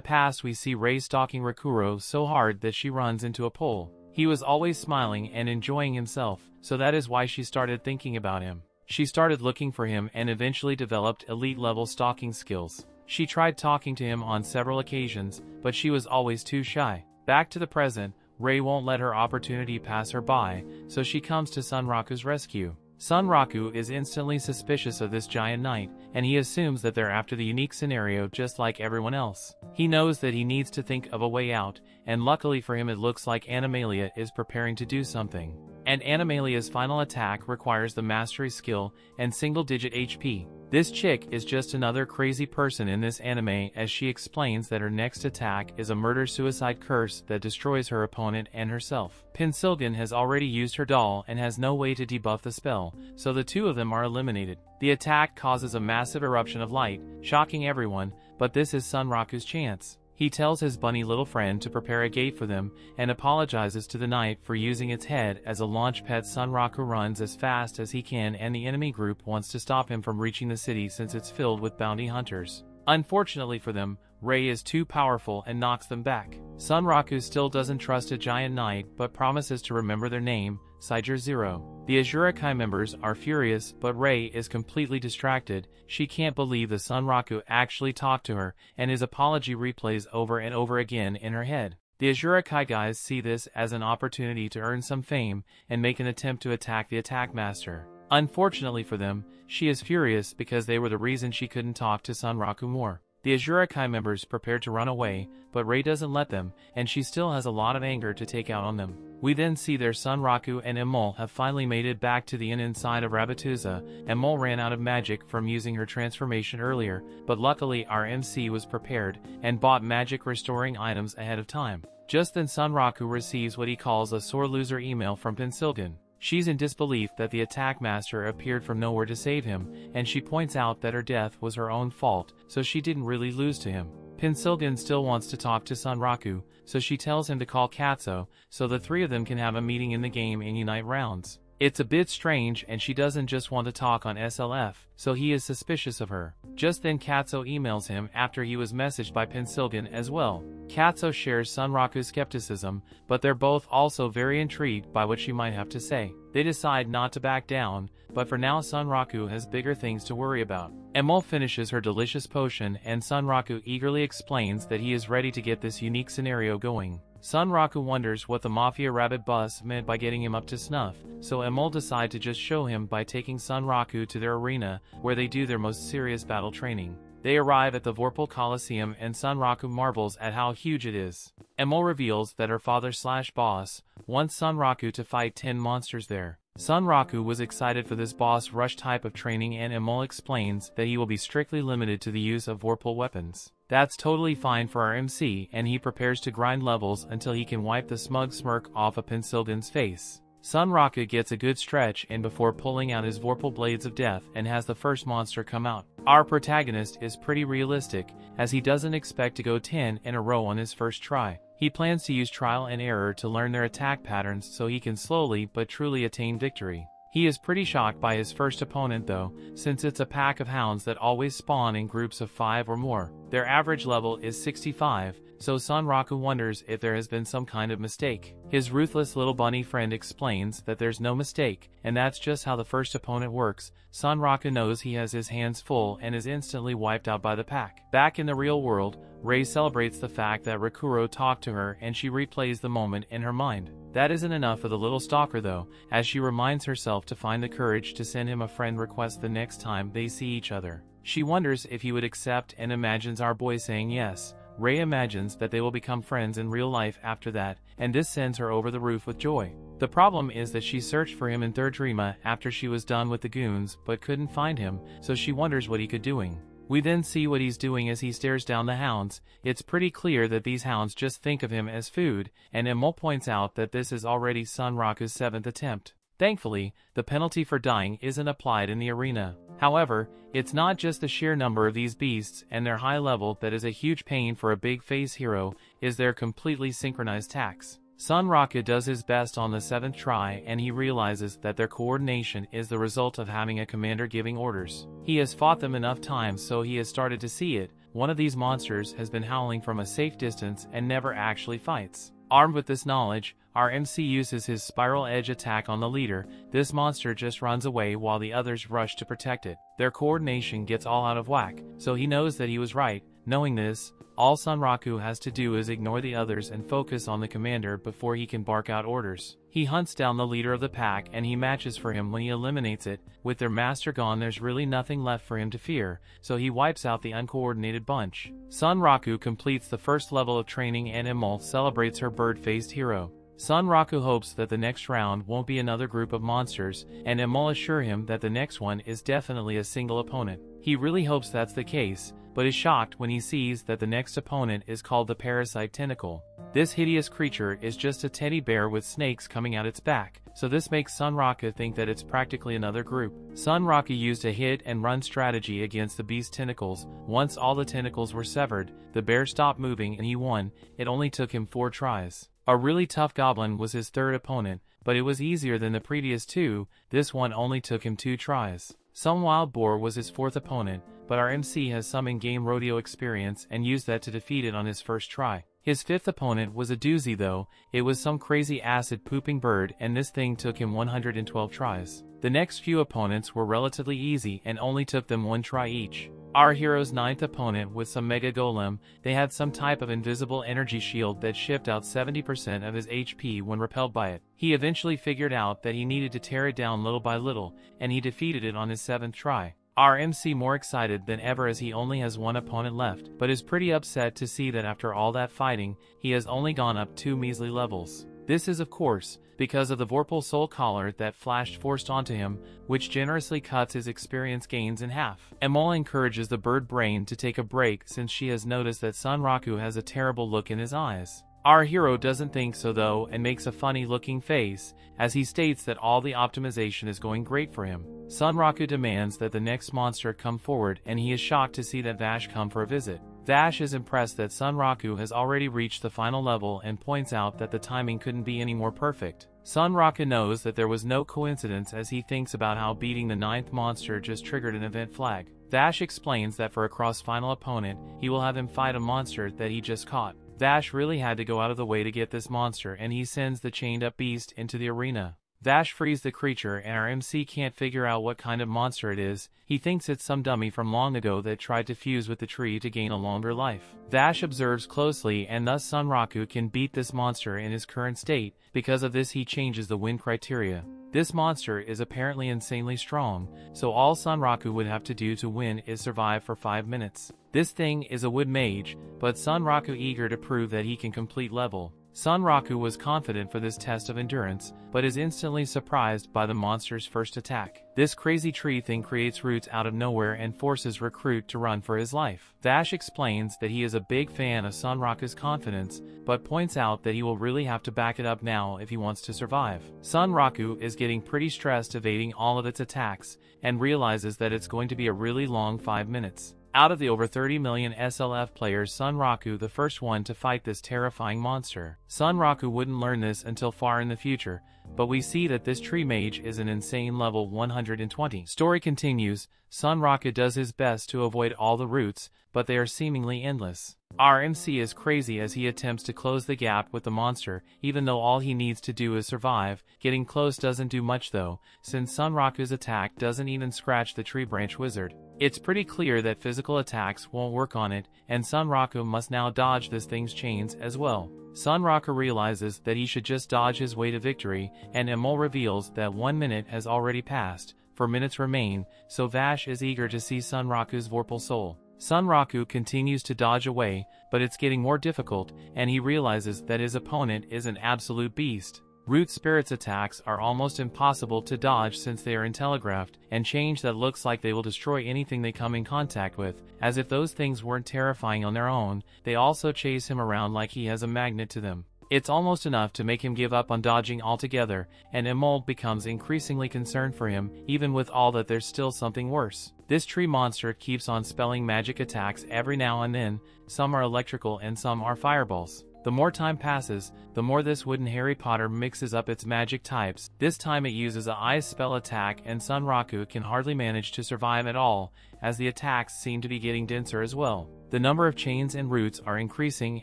past we see Ray stalking Rakuro so hard that she runs into a pole. He was always smiling and enjoying himself, so that is why she started thinking about him. She started looking for him and eventually developed elite level stalking skills. She tried talking to him on several occasions, but she was always too shy. Back to the present, Rei won't let her opportunity pass her by, so she comes to Sunraku's rescue. Sunraku is instantly suspicious of this giant knight, and he assumes that they're after the unique scenario just like everyone else. He knows that he needs to think of a way out, and luckily for him it looks like Animalia is preparing to do something. And Animalia's final attack requires the mastery skill and single-digit HP. This chick is just another crazy person in this anime as she explains that her next attack is a murder-suicide curse that destroys her opponent and herself. Pencilgon has already used her doll and has no way to debuff the spell, so the two of them are eliminated. The attack causes a massive eruption of light, shocking everyone, but this is Sunraku's chance. He tells his bunny little friend to prepare a gate for them and apologizes to the knight for using its head as a launch pad Sunraku runs as fast as he can and the enemy group wants to stop him from reaching the city since it's filled with bounty hunters. Unfortunately for them, Rei is too powerful and knocks them back. Sunraku still doesn't trust a giant knight but promises to remember their name, Siger Zero. The Azura Kai members are furious but Rei is completely distracted, she can't believe the Sunraku actually talked to her and his apology replays over and over again in her head. The Azura Kai guys see this as an opportunity to earn some fame and make an attempt to attack the attack master. Unfortunately for them, she is furious because they were the reason she couldn't talk to Sunraku more. The Azura Kai members prepare to run away, but Rei doesn't let them, and she still has a lot of anger to take out on them. We then see their Sunraku and Emul have finally made it back to the inn inside of Rabbituza. Emul ran out of magic from using her transformation earlier, but luckily our MC was prepared and bought magic restoring items ahead of time. Just then Sunraku receives what he calls a sore loser email from Pencilgon. She's in disbelief that the attack master appeared from nowhere to save him, and she points out that her death was her own fault, so she didn't really lose to him. Pencilgon still wants to talk to Sunraku, so she tells him to call Katsuo, so the three of them can have a meeting in the game and unite rounds. It's a bit strange and she doesn't just want to talk on SLF, so he is suspicious of her. Just then Katsuo emails him after he was messaged by Pencilgon as well. Katsuo shares Sunraku's skepticism, but they're both also very intrigued by what she might have to say. They decide not to back down, but for now Sunraku has bigger things to worry about. Emul finishes her delicious potion and Sunraku eagerly explains that he is ready to get this unique scenario going. Sunraku wonders what the Mafia Rabbit boss meant by getting him up to snuff, so Emul decide to just show him by taking Sunraku to their arena, where they do their most serious battle training. They arrive at the Vorpal Coliseum and Sunraku marvels at how huge it is. Emul reveals that her father slash boss wants Sunraku to fight 10 monsters there. Sunraku was excited for this boss rush type of training and Emul explains that he will be strictly limited to the use of Vorpal weapons. That's totally fine for our MC and he prepares to grind levels until he can wipe the smug smirk off of Pencilgon's face. Sunraku gets a good stretch and before pulling out his Vorpal Blades of Death and has the first monster come out. Our protagonist is pretty realistic, as he doesn't expect to go 10 in a row on his first try. He plans to use trial and error to learn their attack patterns so he can slowly but truly attain victory. He is pretty shocked by his first opponent though, since it's a pack of hounds that always spawn in groups of 5 or more. Their average level is 65, so Sunraku wonders if there has been some kind of mistake. His ruthless little bunny friend explains that there's no mistake, and that's just how the first opponent works. Sunraku knows he has his hands full and is instantly wiped out by the pack. Back in the real world, Rei celebrates the fact that Rakuro talked to her and she replays the moment in her mind. That isn't enough for the little stalker though, as she reminds herself to find the courage to send him a friend request the next time they see each other. She wonders if he would accept and imagines our boy saying yes. Rei imagines that they will become friends in real life after that, and this sends her over the roof with joy. The problem is that she searched for him in Third Rema after she was done with the goons, but couldn't find him, so she wonders what he could be doing. We then see what he's doing as he stares down the hounds. It's pretty clear that these hounds just think of him as food, and Emul points out that this is already Sunraku's seventh attempt. Thankfully, the penalty for dying isn't applied in the arena. However, it's not just the sheer number of these beasts and their high level that is a huge pain for a big phase hero, is their completely synchronized attacks. Sunraku does his best on the seventh try and he realizes that their coordination is the result of having a commander giving orders. He has fought them enough times so he has started to see it, one of these monsters has been howling from a safe distance and never actually fights. Armed with this knowledge, our MC uses his spiral edge attack on the leader, this monster just runs away while the others rush to protect it. Their coordination gets all out of whack, so he knows that he was right. Knowing this, all Sunraku has to do is ignore the others and focus on the commander before he can bark out orders. He hunts down the leader of the pack and he matches for him when he eliminates it. With their master gone there's really nothing left for him to fear, so he wipes out the uncoordinated bunch. Sunraku completes the first level of training and Emul celebrates her bird-faced hero. Sunraku hopes that the next round won't be another group of monsters, and Emul assure him that the next one is definitely a single opponent. He really hopes that's the case, but is shocked when he sees that the next opponent is called the Parasite Tentacle. This hideous creature is just a teddy bear with snakes coming out its back, so this makes Sunraku think that it's practically another group. Sunraku used a hit and run strategy against the beast's tentacles. Once all the tentacles were severed, the bear stopped moving and he won. It only took him four tries. A really tough goblin was his third opponent, but it was easier than the previous two, this one only took him two tries. Some wild boar was his fourth opponent, but our MC has some in-game rodeo experience and used that to defeat it on his first try. His fifth opponent was a doozy though, it was some crazy acid pooping bird and this thing took him 112 tries. The next few opponents were relatively easy and only took them one try each. Our hero's ninth opponent was some Mega Golem, they had some type of invisible energy shield that shipped out 70% of his HP when repelled by it. He eventually figured out that he needed to tear it down little by little, and he defeated it on his seventh try. Our MC more excited than ever as he only has one opponent left, but is pretty upset to see that after all that fighting, he has only gone up two measly levels. This is of course, because of the Vorpal Soul Collar that Flash forced onto him, which generously cuts his experience gains in half. Emul encourages the bird brain to take a break since she has noticed that Sunraku has a terrible look in his eyes. Our hero doesn't think so though and makes a funny looking face, as he states that all the optimization is going great for him. Sunraku demands that the next monster come forward and he is shocked to see that Vash come for a visit. Vash is impressed that Sunraku has already reached the final level and points out that the timing couldn't be any more perfect. Sunraku knows that there was no coincidence as he thinks about how beating the ninth monster just triggered an event flag. Vash explains that for a cross-final opponent, he will have him fight a monster that he just caught. Vash really had to go out of the way to get this monster and he sends the chained up beast into the arena. Vash frees the creature and our MC can't figure out what kind of monster it is, he thinks it's some dummy from long ago that tried to fuse with the tree to gain a longer life. Vash observes closely and thus Sunraku can beat this monster in his current state, because of this he changes the win criteria. This monster is apparently insanely strong, so all Sunraku would have to do to win is survive for 5 minutes. This thing is a wood mage, but Sunraku eager to prove that he can complete level. Sunraku was confident for this test of endurance, but is instantly surprised by the monster's first attack. This crazy tree thing creates roots out of nowhere and forces Recruit to run for his life. Vash explains that he is a big fan of Sunraku's confidence, but points out that he will really have to back it up now if he wants to survive. Sunraku is getting pretty stressed evading all of its attacks, and realizes that it's going to be a really long 5 minutes. Out of the over 30 million SLF players Sunraku the first one to fight this terrifying monster. Sunraku wouldn't learn this until far in the future, but we see that this tree mage is an insane level 120. Story continues, Sunraku does his best to avoid all the roots, but they are seemingly endless. RMC is crazy as he attempts to close the gap with the monster, even though all he needs to do is survive. Getting close doesn't do much though, since Sunraku's attack doesn't even scratch the tree branch wizard. It's pretty clear that physical attacks won't work on it, and Sunraku must now dodge this thing's chains as well. Sunraku realizes that he should just dodge his way to victory, and Emul reveals that one minute has already passed, for minutes remain, so Vash is eager to see Sunraku's Vorpal Soul. Sunraku continues to dodge away, but it's getting more difficult, and he realizes that his opponent is an absolute beast. Root Spirit's attacks are almost impossible to dodge since they are intelegraphed, and change that looks like they will destroy anything they come in contact with, as if those things weren't terrifying on their own, they also chase him around like he has a magnet to them. It's almost enough to make him give up on dodging altogether, and Emul becomes increasingly concerned for him, even with all that there's still something worse. This tree monster keeps on spelling magic attacks every now and then, some are electrical and some are fireballs. The more time passes, the more this wooden Harry Potter mixes up its magic types. This time it uses a ice spell attack and Sunraku can hardly manage to survive at all, as the attacks seem to be getting denser as well. The number of chains and roots are increasing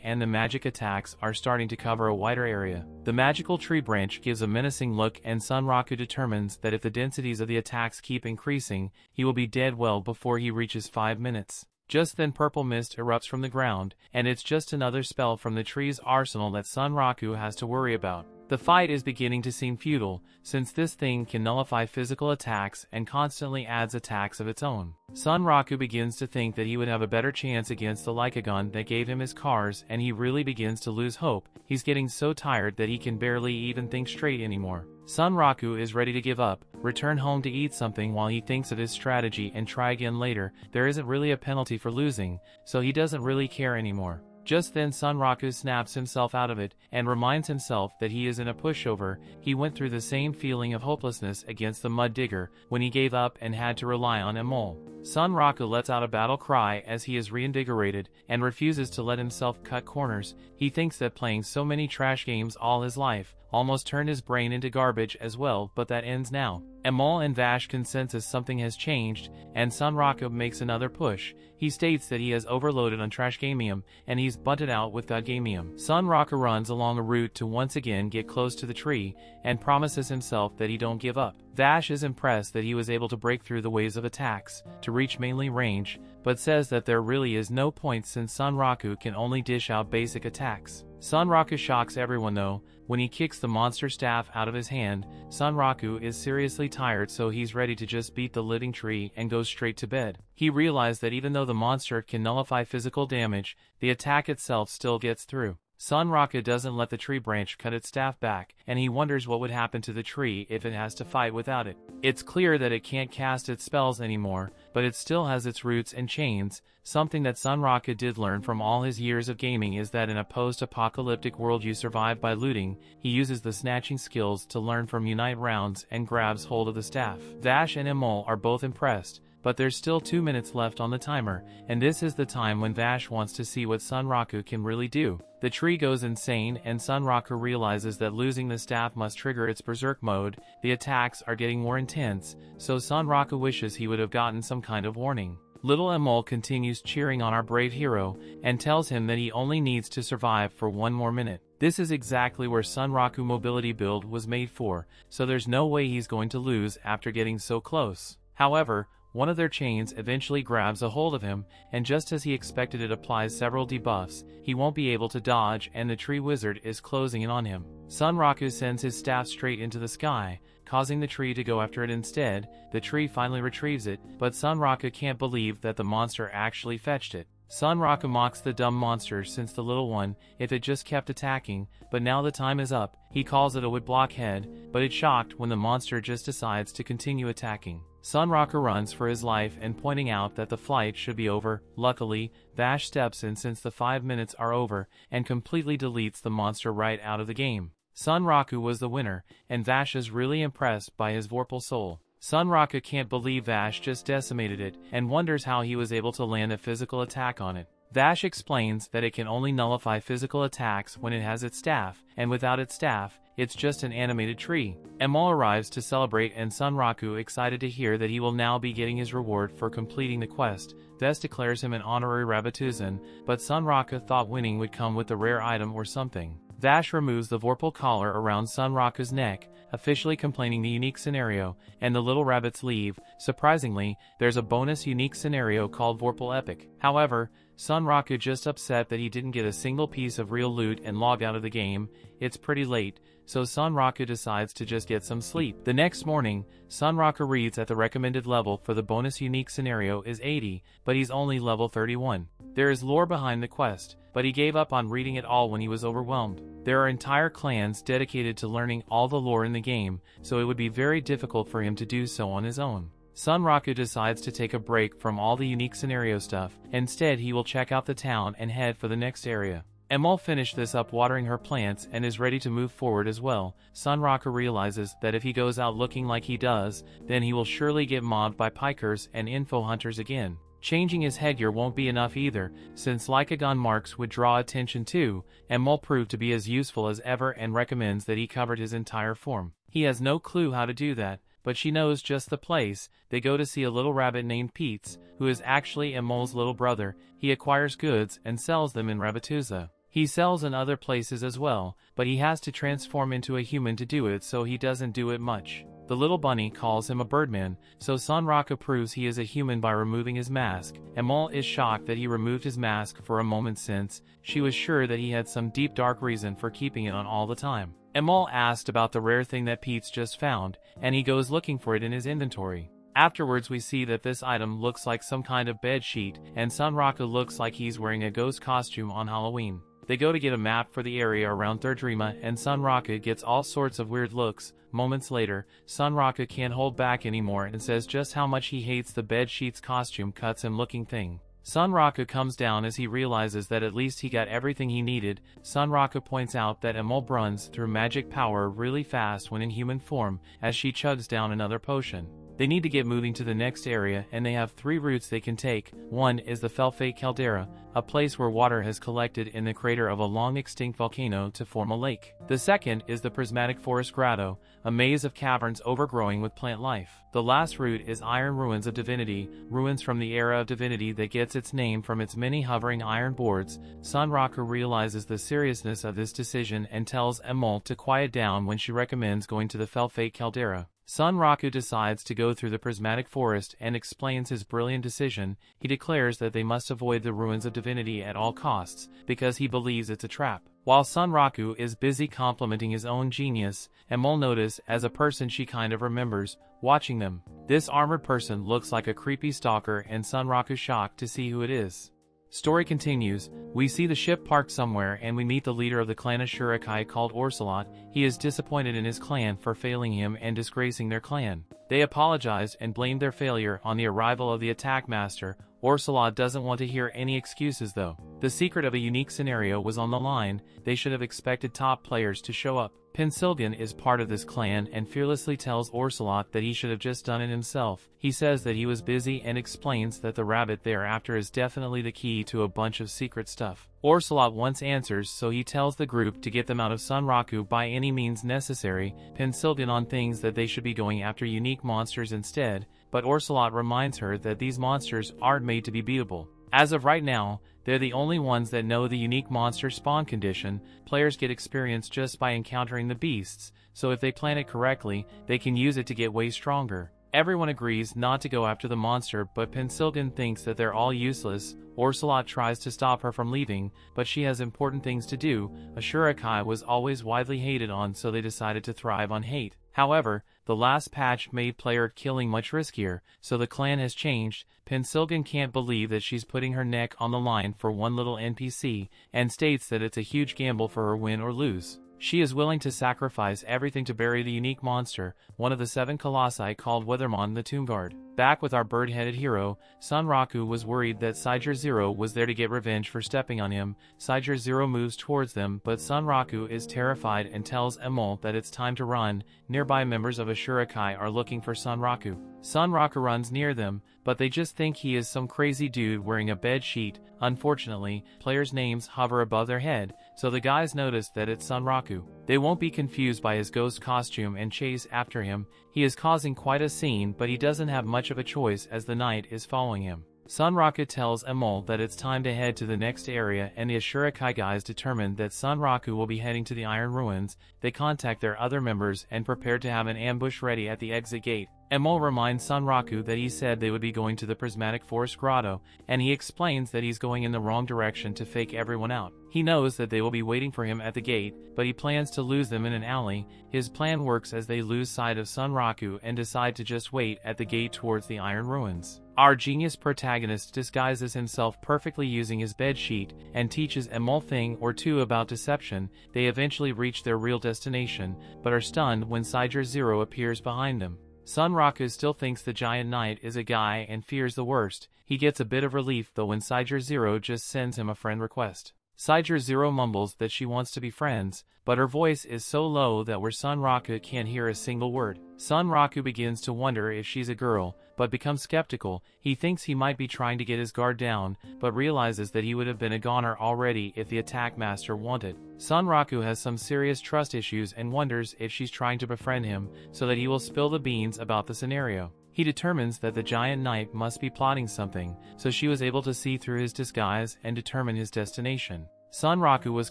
and the magic attacks are starting to cover a wider area. The magical tree branch gives a menacing look and Sunraku determines that if the densities of the attacks keep increasing, he will be dead well before he reaches 5 minutes. Just then purple mist erupts from the ground, and it's just another spell from the tree's arsenal that Sunraku has to worry about. The fight is beginning to seem futile, since this thing can nullify physical attacks and constantly adds attacks of its own. Sunraku begins to think that he would have a better chance against the Lycagon that gave him his cars and he really begins to lose hope, he's getting so tired that he can barely even think straight anymore. Sunraku is ready to give up, return home to eat something while he thinks of his strategy and try again later, there isn't really a penalty for losing, so he doesn't really care anymore. Just then Sunraku snaps himself out of it, and reminds himself that he is in a pushover, he went through the same feeling of hopelessness against the mud digger, when he gave up and had to rely on Emul. Sunraku lets out a battle cry as he is reinvigorated, and refuses to let himself cut corners, he thinks that playing so many trash games all his life, almost turned his brain into garbage as well but that ends now. Emul and Vash consensus something has changed, and Sunraku makes another push. He states that he has overloaded on Trashgamium, and he's bunted out with Godgamium. Sunraku runs along a route to once again get close to the tree, and promises himself that he don't give up. Vash is impressed that he was able to break through the waves of attacks, to reach mainly range, but says that there really is no point since Sunraku can only dish out basic attacks. Sunraku shocks everyone though, when he kicks the monster staff out of his hand, Sunraku is seriously tired so he's ready to just beat the living tree and go straight to bed. He realized that even though the monster can nullify physical damage, the attack itself still gets through. Sunraku doesn't let the tree branch cut its staff back, and he wonders what would happen to the tree if it has to fight without it. It's clear that it can't cast its spells anymore, but it still has its roots and chains. Something that Sunraku did learn from all his years of gaming is that in a post-apocalyptic world you survive by looting, he uses the snatching skills to learn from Unite rounds and grabs hold of the staff. Vash and Emul are both impressed, but there's still 2 minutes left on the timer, and this is the time when Vash wants to see what Sunraku can really do. The tree goes insane and Sunraku realizes that losing the staff must trigger its berserk mode, the attacks are getting more intense, so Sunraku wishes he would have gotten some kind of warning. Little Emul continues cheering on our brave hero, and tells him that he only needs to survive for one more minute. This is exactly where Sunraku mobility build was made for, so there's no way he's going to lose after getting so close. However, one of their chains eventually grabs a hold of him, and just as he expected it applies several debuffs, he won't be able to dodge and the tree wizard is closing in on him. Sunraku sends his staff straight into the sky, causing the tree to go after it instead, the tree finally retrieves it, but Sunraku can't believe that the monster actually fetched it. Sunraku mocks the dumb monster since the little one, if it just kept attacking, but now the time is up, he calls it a wood blockhead, but it's shocked when the monster just decides to continue attacking. Sunraku runs for his life and pointing out that the flight should be over. Luckily, Vash steps in since the 5 minutes are over and completely deletes the monster right out of the game. Sunraku was the winner, and Vash is really impressed by his Vorpal soul. Sunraku can't believe Vash just decimated it and wonders how he was able to land a physical attack on it. Vash explains that it can only nullify physical attacks when it has its staff, and without its staff, it's just an animated tree. Emul arrives to celebrate and Sunraku excited to hear that he will now be getting his reward for completing the quest. Vash declares him an honorary Rabbituzan, but Sunraku thought winning would come with a rare item or something. Vash removes the Vorpal collar around Sunraku's neck, officially complaining the unique scenario, and the little rabbits leave. Surprisingly, there's a bonus unique scenario called Vorpal Epic. However, Sunraku just upset that he didn't get a single piece of real loot and log out of the game. It's pretty late, so Sunraku decides to just get some sleep. The next morning, Sunraku reads at the recommended level for the bonus unique scenario is 80, but he's only level 31. There is lore behind the quest, but he gave up on reading it all when he was overwhelmed. There are entire clans dedicated to learning all the lore in the game, so it would be very difficult for him to do so on his own. Sunraku decides to take a break from all the unique scenario stuff, instead he will check out the town and head for the next area. Emul finished this up watering her plants and is ready to move forward as well. Sunraku realizes that if he goes out looking like he does, then he will surely get mobbed by pikers and info hunters again. Changing his headgear won't be enough either, since Lycagon marks would draw attention too, and Mol proved to be as useful as ever and recommends that he covered his entire form. He has no clue how to do that, but she knows just the place. They go to see a little rabbit named Peets, who is actually Emul's little brother. He acquires goods and sells them in Rabbituza. He sells in other places as well, but he has to transform into a human to do it so he doesn't do it much. The little bunny calls him a birdman, so Sunraku proves he is a human by removing his mask. Emul is shocked that he removed his mask for a moment since she was sure that he had some deep dark reason for keeping it on all the time. Emul asked about the rare thing that Pete's just found, and he goes looking for it in his inventory. Afterwards we see that this item looks like some kind of bed sheet, and Sunraku looks like he's wearing a ghost costume on Halloween. They go to get a map for the area around Third Rema and Sunraku gets all sorts of weird looks. Moments later, Sunraku can't hold back anymore and says just how much he hates the bed sheets costume cuts him looking thing. Sunraku comes down as he realizes that at least he got everything he needed. Sunraku points out that Emul runs through magic power really fast when in human form as she chugs down another potion. They need to get moving to the next area and they have three routes they can take. One is the Felfate Caldera, a place where water has collected in the crater of a long extinct volcano to form a lake. The second is the Prismatic Forest Grotto, a maze of caverns overgrowing with plant life. The last route is Iron Ruins of Divinity, ruins from the era of divinity that gets its name from its many hovering iron boards. Sunraku realizes the seriousness of this decision and tells Emul to quiet down when she recommends going to the Felfate Caldera. Sunraku decides to go through the prismatic forest and explains his brilliant decision. He declares that they must avoid the ruins of divinity at all costs, because he believes it's a trap. While Sunraku is busy complimenting his own genius, Emul notice as a person she kind of remembers, watching them. This armored person looks like a creepy stalker and Sunraku shocked to see who it is. Story continues, we see the ship parked somewhere and we meet the leader of the clan Ashurakai called Orsalot. He is disappointed in his clan for failing him and disgracing their clan. They apologized and blamed their failure on the arrival of the attack master. Orsalot doesn't want to hear any excuses though. The secret of a unique scenario was on the line, they should have expected top players to show up. Pencilgon is part of this clan and fearlessly tells Orsalot that he should have just done it himself. He says that he was busy and explains that the rabbit thereafter is definitely the key to a bunch of secret stuff. Orsalot once answers so he tells the group to get them out of Sunraku by any means necessary, Pencilgon on things that they should be going after unique monsters instead, but Orsalot reminds her that these monsters aren't made to be beatable. As of right now, they're the only ones that know the unique monster spawn condition. Players get experience just by encountering the beasts, so if they plan it correctly, they can use it to get way stronger. Everyone agrees not to go after the monster, but Pencilgon thinks that they're all useless. Orsalot tries to stop her from leaving, but she has important things to do. Ashurakai was always widely hated on, so they decided to thrive on hate. However, the last patch made player killing much riskier, so the clan has changed. Pencilgon can't believe that she's putting her neck on the line for one little NPC, and states that it's a huge gamble for her win or lose. She is willing to sacrifice everything to bury the unique monster, one of the seven colossi called Wethermon the Tomb Guard. Back with our bird-headed hero, Sunraku was worried that Siger Zero was there to get revenge for stepping on him. Siger Zero moves towards them, but Sunraku is terrified and tells Emul that it's time to run. Nearby members of Ashurakai are looking for Sunraku. Sunraku runs near them, but they just think he is some crazy dude wearing a bed sheet. Unfortunately, players' names hover above their head, so the guys notice that it's Sunraku. They won't be confused by his ghost costume and chase after him. He is causing quite a scene, but he doesn't have much of a choice as the knight is following him. Sunraku tells Emul that it's time to head to the next area and the Ashura guys determine that Sunraku will be heading to the Iron Ruins, they contact their other members and prepare to have an ambush ready at the exit gate. Emul reminds Sunraku that he said they would be going to the Prismatic Forest Grotto, and he explains that he's going in the wrong direction to fake everyone out. He knows that they will be waiting for him at the gate, but he plans to lose them in an alley. His plan works as they lose sight of Sunraku and decide to just wait at the gate towards the Iron Ruins. Our genius protagonist disguises himself perfectly using his bed sheet and teaches Emul thing or two about deception. They eventually reach their real destination, but are stunned when Siger Zero appears behind them. Sunraku still thinks the Giant Knight is a guy and fears the worst. He gets a bit of relief though when Siger Zero just sends him a friend request. Siger Zero mumbles that she wants to be friends, but her voice is so low that where Sunraku can't hear a single word. Sunraku begins to wonder if she's a girl, but becomes skeptical. He thinks he might be trying to get his guard down, but realizes that he would have been a goner already if the attack master wanted. Sunraku has some serious trust issues and wonders if she's trying to befriend him so that he will spill the beans about the scenario. He determines that the giant knight must be plotting something, so she was able to see through his disguise and determine his destination. Sunraku was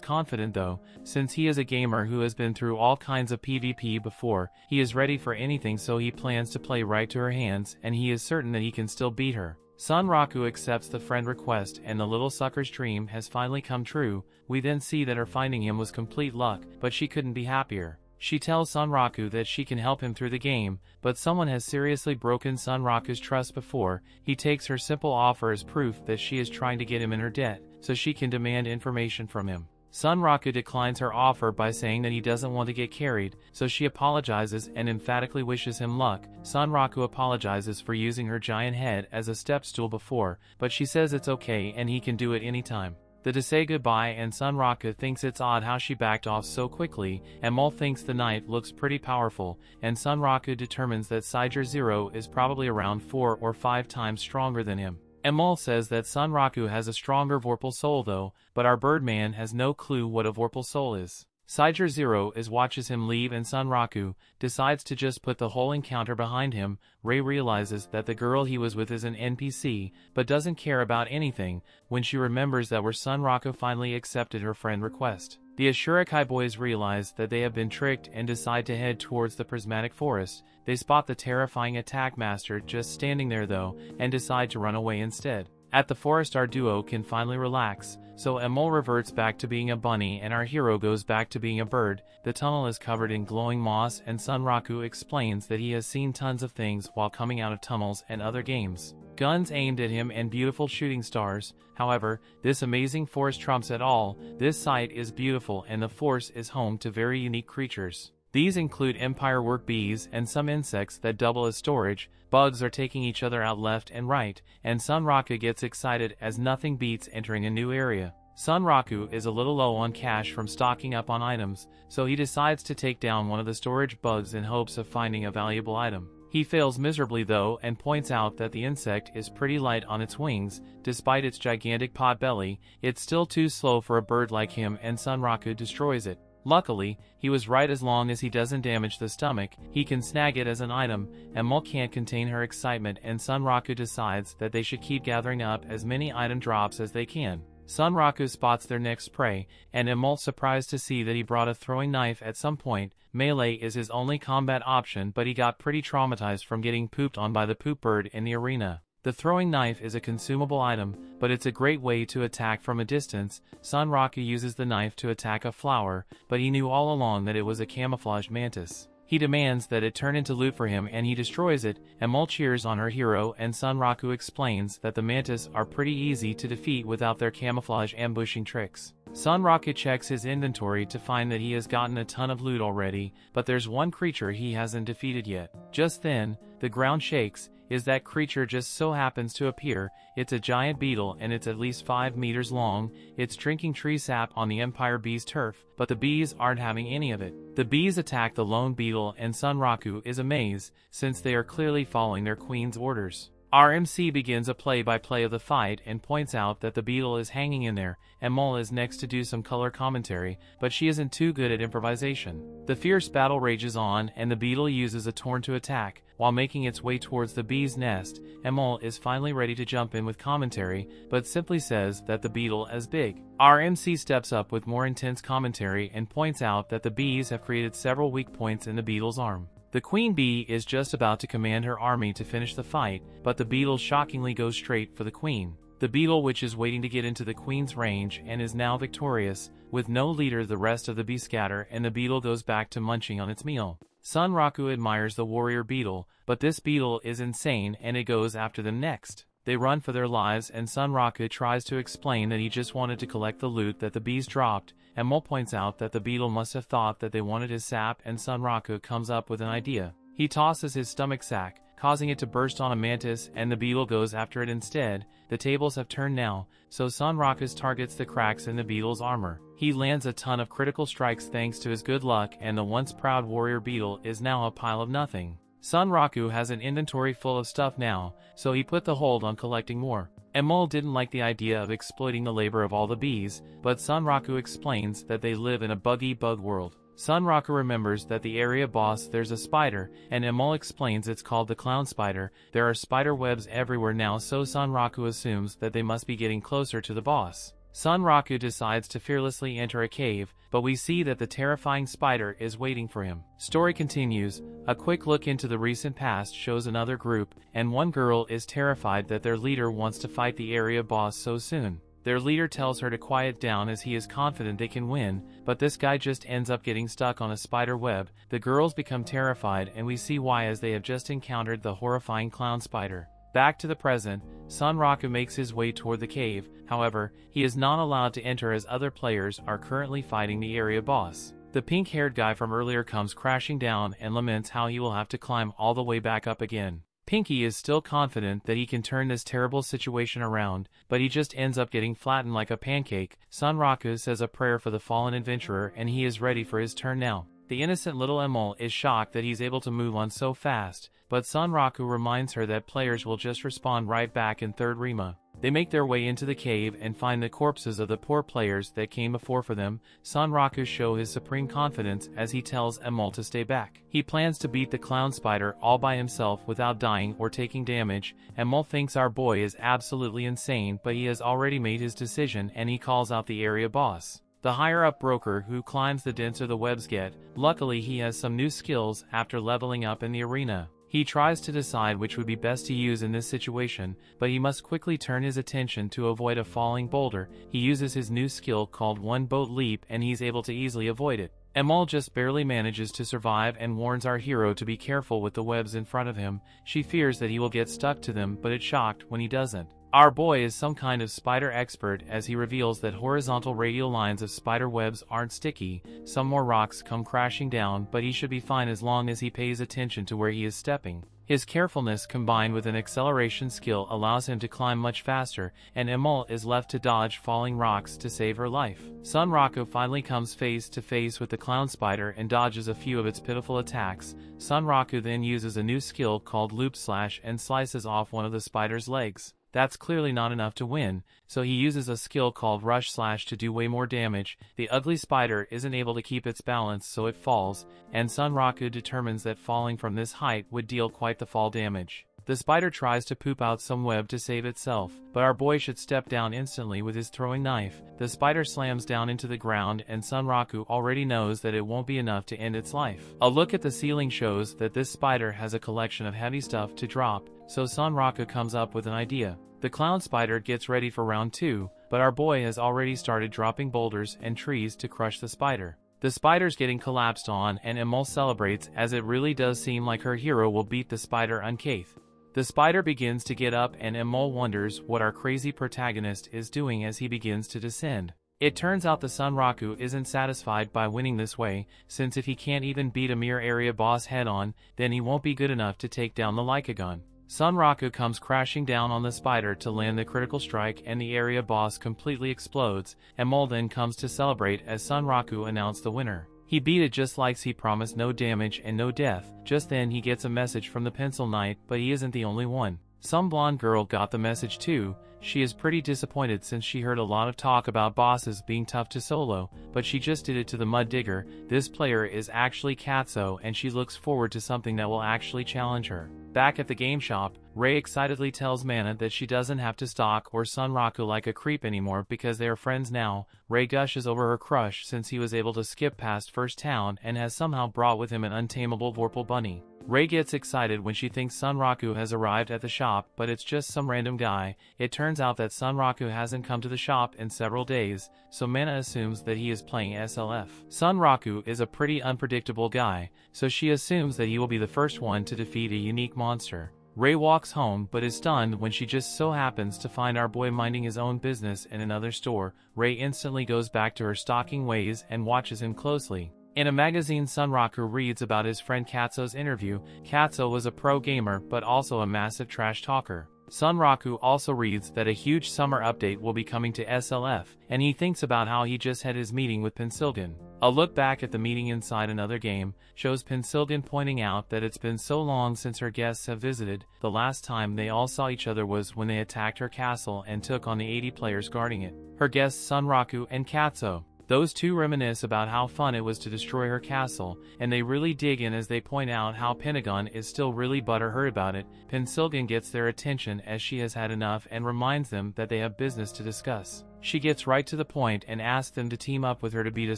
confident though, since he is a gamer who has been through all kinds of PvP before, he is ready for anything so he plans to play right to her hands and he is certain that he can still beat her. Sunraku accepts the friend request and the little sucker's dream has finally come true, we then see that her finding him was complete luck, but she couldn't be happier. She tells Sunraku that she can help him through the game, but someone has seriously broken Sunraku's trust before. He takes her simple offer as proof that she is trying to get him in her debt, so she can demand information from him. Sunraku declines her offer by saying that he doesn't want to get carried, so she apologizes and emphatically wishes him luck. Sunraku apologizes for using her giant head as a step stool before, but she says it's okay and he can do it anytime. The to say goodbye and Sunraku thinks it's odd how she backed off so quickly, and thinks the knife looks pretty powerful, and Sunraku determines that Siger Zero is probably around 4 or 5 times stronger than him. Emul says that Sunraku has a stronger Vorpal soul though, but our Birdman has no clue what a Vorpal soul is. Siger Zero is watches him leave and Sunraku decides to just put the whole encounter behind him. Rei realizes that the girl he was with is an NPC, but doesn't care about anything when she remembers that where Sunraku finally accepted her friend request. The Ashura boys realize that they have been tricked and decide to head towards the prismatic forest. They spot the terrifying attack master just standing there though, and decide to run away instead. At the forest our duo can finally relax, so Emul reverts back to being a bunny and our hero goes back to being a bird. The tunnel is covered in glowing moss and Sunraku explains that he has seen tons of things while coming out of tunnels and other games. Guns aimed at him and beautiful shooting stars. However, this amazing forest trumps it all. This site is beautiful and the forest is home to very unique creatures. These include empire work bees and some insects that double as storage, bugs are taking each other out left and right, and Sunraku gets excited as nothing beats entering a new area. Sunraku is a little low on cash from stocking up on items, so he decides to take down one of the storage bugs in hopes of finding a valuable item. He fails miserably though and points out that the insect is pretty light on its wings, despite its gigantic pot belly, it's still too slow for a bird like him and Sunraku destroys it. Luckily, he was right as long as he doesn't damage the stomach, he can snag it as an item, and Mul can't contain her excitement and Sunraku decides that they should keep gathering up as many item drops as they can. Sunraku spots their next prey, and Emul's surprised to see that he brought a throwing knife at some point. Melee is his only combat option but he got pretty traumatized from getting pooped on by the poop bird in the arena. The throwing knife is a consumable item, but it's a great way to attack from a distance. Sunraku uses the knife to attack a flower, but he knew all along that it was a camouflaged mantis. He demands that it turn into loot for him and he destroys it, Emul cheers on her hero and Sunraku explains that the mantis are pretty easy to defeat without their camouflage ambushing tricks. Sunraku checks his inventory to find that he has gotten a ton of loot already, but there's one creature he hasn't defeated yet. Just then, the ground shakes, is that creature just so happens to appear, it's a giant beetle and it's at least 5 meters long, it's drinking tree sap on the Empire Bee's turf, but the bees aren't having any of it. The bees attack the lone beetle and Sunraku is amazed, since they are clearly following their queen's orders. RMC begins a play-by-play -play of the fight and points out that the beetle is hanging in there, and Mole is next to do some color commentary, but she isn't too good at improvisation. The fierce battle rages on and the beetle uses a torn to attack, while making its way towards the bee's nest, and Mole is finally ready to jump in with commentary, but simply says that the beetle is big. RMC steps up with more intense commentary and points out that the bees have created several weak points in the beetle's arm. The queen bee is just about to command her army to finish the fight, but the beetle shockingly goes straight for the queen. The beetle which is waiting to get into the queen's range and is now victorious, with no leader the rest of the bee scatter and the beetle goes back to munching on its meal. Sunraku admires the warrior beetle, but this beetle is insane and it goes after them next. They run for their lives and Sunraku tries to explain that he just wanted to collect the loot that the bees dropped, and points out that the beetle must have thought that they wanted his sap and Sunraku comes up with an idea. He tosses his stomach sack, causing it to burst on a mantis and the beetle goes after it instead. The tables have turned now, so Sunraku targets the cracks in the beetle's armor. He lands a ton of critical strikes thanks to his good luck and the once proud warrior beetle is now a pile of nothing. Sunraku has an inventory full of stuff now, so he put the hold on collecting more. Emul didn't like the idea of exploiting the labor of all the bees, but Sunraku explains that they live in a buggy bug world. Sunraku remembers that the area boss there's a spider, and Emul explains it's called the clown spider. There are spider webs everywhere now so Sunraku assumes that they must be getting closer to the boss. Sunraku decides to fearlessly enter a cave, but we see that the terrifying spider is waiting for him. Story continues, a quick look into the recent past shows another group, and one girl is terrified that their leader wants to fight the area boss so soon. Their leader tells her to quiet down as he is confident they can win, but this guy just ends up getting stuck on a spider web. The girls become terrified and we see why as they have just encountered the horrifying clown spider. Back to the present, Sunraku makes his way toward the cave, however, he is not allowed to enter as other players are currently fighting the area boss. The pink-haired guy from earlier comes crashing down and laments how he will have to climb all the way back up again. Pinky is still confident that he can turn this terrible situation around, but he just ends up getting flattened like a pancake. Sunraku says a prayer for the fallen adventurer and he is ready for his turn now. The innocent little Emul is shocked that he's able to move on so fast, but Sunraku reminds her that players will just respawn right back in Third Rema. They make their way into the cave and find the corpses of the poor players that came before for them. Sunraku show his supreme confidence as he tells Emul to stay back. He plans to beat the clown spider all by himself without dying or taking damage. Emul thinks our boy is absolutely insane but he has already made his decision and he calls out the area boss. The higher up broker who climbs the denser the webs get, luckily he has some new skills after leveling up in the arena. He tries to decide which would be best to use in this situation, but he must quickly turn his attention to avoid a falling boulder. He uses his new skill called One Boat Leap and he's able to easily avoid it. Emul just barely manages to survive and warns our hero to be careful with the webs in front of him. She fears that he will get stuck to them but is shocked when he doesn't. Our boy is some kind of spider expert as he reveals that horizontal radial lines of spider webs aren't sticky, some more rocks come crashing down but he should be fine as long as he pays attention to where he is stepping. His carefulness combined with an acceleration skill allows him to climb much faster, and Emul is left to dodge falling rocks to save her life. Sunraku finally comes face to face with the clown spider and dodges a few of its pitiful attacks. Sunraku then uses a new skill called Loop Slash and slices off one of the spider's legs. That's clearly not enough to win, so he uses a skill called Rush Slash to do way more damage. The ugly spider isn't able to keep its balance so it falls, and Sunraku determines that falling from this height would deal quite the fall damage. The spider tries to poop out some web to save itself, but our boy should step down instantly with his throwing knife. The spider slams down into the ground and Sunraku already knows that it won't be enough to end its life. A look at the ceiling shows that this spider has a collection of heavy stuff to drop, so Sunraku comes up with an idea. The clown spider gets ready for round 2, but our boy has already started dropping boulders and trees to crush the spider. The spider's getting collapsed on and Emul celebrates as it really does seem like her hero will beat the spider uncathed. The spider begins to get up and Emul wonders what our crazy protagonist is doing as he begins to descend. It turns out the Sunraku isn't satisfied by winning this way, since if he can't even beat a mere area boss head-on, then he won't be good enough to take down the Lycagon. Sunraku comes crashing down on the spider to land the critical strike and the area boss completely explodes, and Mol then comes to celebrate as Sunraku announced the winner. He beat it just like he promised no damage and no death, just then he gets a message from the Pencil Knight but he isn't the only one. Some blonde girl got the message too, she is pretty disappointed since she heard a lot of talk about bosses being tough to solo, but she just did it to the Mud Digger. This player is actually Katso and she looks forward to something that will actually challenge her. Back at the game shop, Rei excitedly tells Mana that she doesn't have to stalk or Sunraku like a creep anymore because they are friends now. Rei gushes over her crush since he was able to skip past First Town and has somehow brought with him an untamable Vorpal bunny. Rei gets excited when she thinks Sunraku has arrived at the shop, but it's just some random guy. It turns out that Sunraku hasn't come to the shop in several days, so Mana assumes that he is playing SLF. Sunraku is a pretty unpredictable guy, so she assumes that he will be the first one to defeat a unique monster. Rei walks home but is stunned when she just so happens to find our boy minding his own business in another store. Rei instantly goes back to her stalking ways and watches him closely. In a magazine Sunraku reads about his friend Katso's interview, Katso was a pro gamer but also a massive trash talker. Sunraku also reads that a huge summer update will be coming to SLF, and he thinks about how he just had his meeting with Pencilgon. A look back at the meeting inside another game shows Pencilgon pointing out that it's been so long since her guests have visited, the last time they all saw each other was when they attacked her castle and took on the 80 players guarding it. Her guests Sunraku and Katso. Those two reminisce about how fun it was to destroy her castle, and they really dig in as they point out how Pentagon is still really butterhurt about it. Pencilgon gets their attention as she has had enough and reminds them that they have business to discuss. She gets right to the point and asks them to team up with her to beat a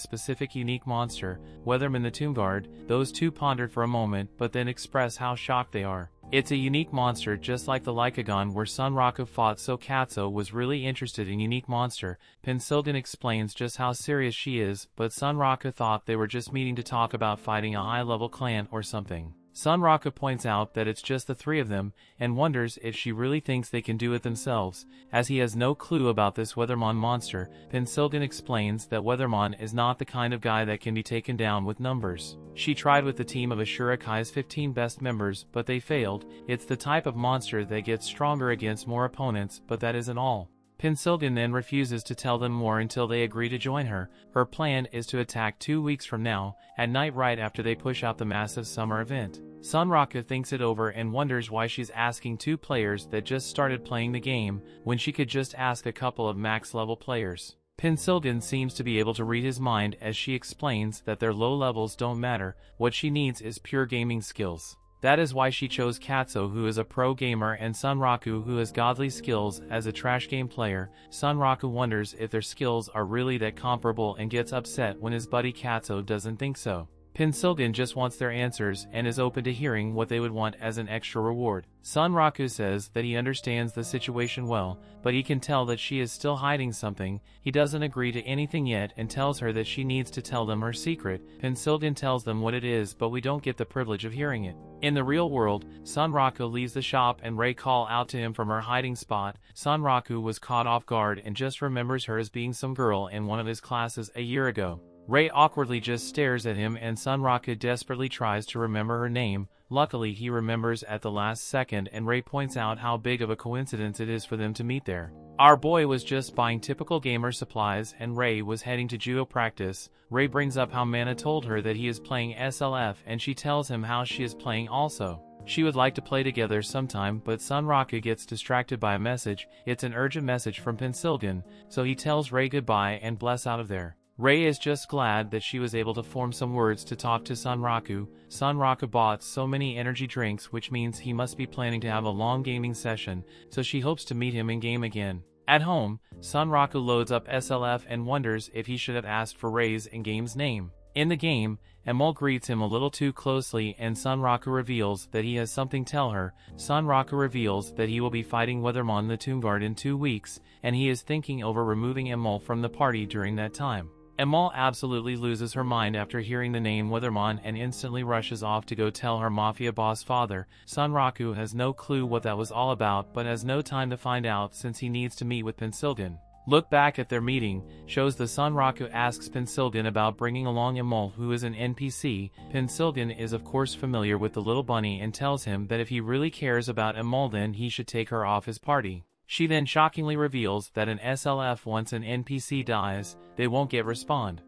specific unique monster, Wethermon the Tomb Guard. Those two pondered for a moment but then express how shocked they are. It's a unique monster just like the Lycagon where Sunraku fought so Katso was really interested in unique monster. Pencilgon explains just how serious she is, but Sunraku thought they were just meeting to talk about fighting a high-level clan or something. Sunraku points out that it's just the three of them, and wonders if she really thinks they can do it themselves, as he has no clue about this Wethermon monster. Pencilgon explains that Wethermon is not the kind of guy that can be taken down with numbers. She tried with the team of Ashura Kai's 15 best members, but they failed. It's the type of monster that gets stronger against more opponents, but that isn't all. Pencilgon then refuses to tell them more until they agree to join her. Her plan is to attack two weeks from now, at night right after they push out the massive summer event. Sunraku thinks it over and wonders why she's asking two players that just started playing the game, when she could just ask a couple of max-level players. Pencilgon seems to be able to read his mind as she explains that their low levels don't matter, what she needs is pure gaming skills. That is why she chose Katso who is a pro gamer and Sunraku who has godly skills as a trash game player. Sunraku wonders if their skills are really that comparable and gets upset when his buddy Katso doesn't think so. Pencilgon just wants their answers and is open to hearing what they would want as an extra reward. Sunraku says that he understands the situation well, but he can tell that she is still hiding something. He doesn't agree to anything yet and tells her that she needs to tell them her secret. Pencilgon tells them what it is but we don't get the privilege of hearing it. In the real world, Sunraku leaves the shop and Rei call out to him from her hiding spot. Sunraku was caught off guard and just remembers her as being some girl in one of his classes a year ago. Rei awkwardly just stares at him and Sunraku desperately tries to remember her name. Luckily he remembers at the last second and Rei points out how big of a coincidence it is for them to meet there. Our boy was just buying typical gamer supplies and Rei was heading to judo practice. Rei brings up how Mana told her that he is playing SLF and she tells him how she is playing also. She would like to play together sometime, but Sunraku gets distracted by a message. It's an urgent message from Pencilgon, so he tells Rei goodbye and bless out of there. Rei is just glad that she was able to form some words to talk to Sunraku. Sunraku bought so many energy drinks which means he must be planning to have a long gaming session, so she hopes to meet him in game again. At home, Sunraku loads up SLF and wonders if he should have asked for Rei's in-game's name. In the game, Emul greets him a little too closely and Sunraku reveals that he has something to tell her. Sunraku reveals that he will be fighting Wethermon the Tomb Guard in two weeks, and he is thinking over removing Emul from the party during that time. Emul absolutely loses her mind after hearing the name Wethermon and instantly rushes off to go tell her mafia boss father. Sunraku has no clue what that was all about but has no time to find out since he needs to meet with Pencilgon. Look back at their meeting, shows the Sunraku asks Pencilgon about bringing along Emul who is an NPC. Pencilgon is of course familiar with the little bunny and tells him that if he really cares about Emul then he should take her off his party. She then shockingly reveals that an SLF once an NPC dies, they won't get respond.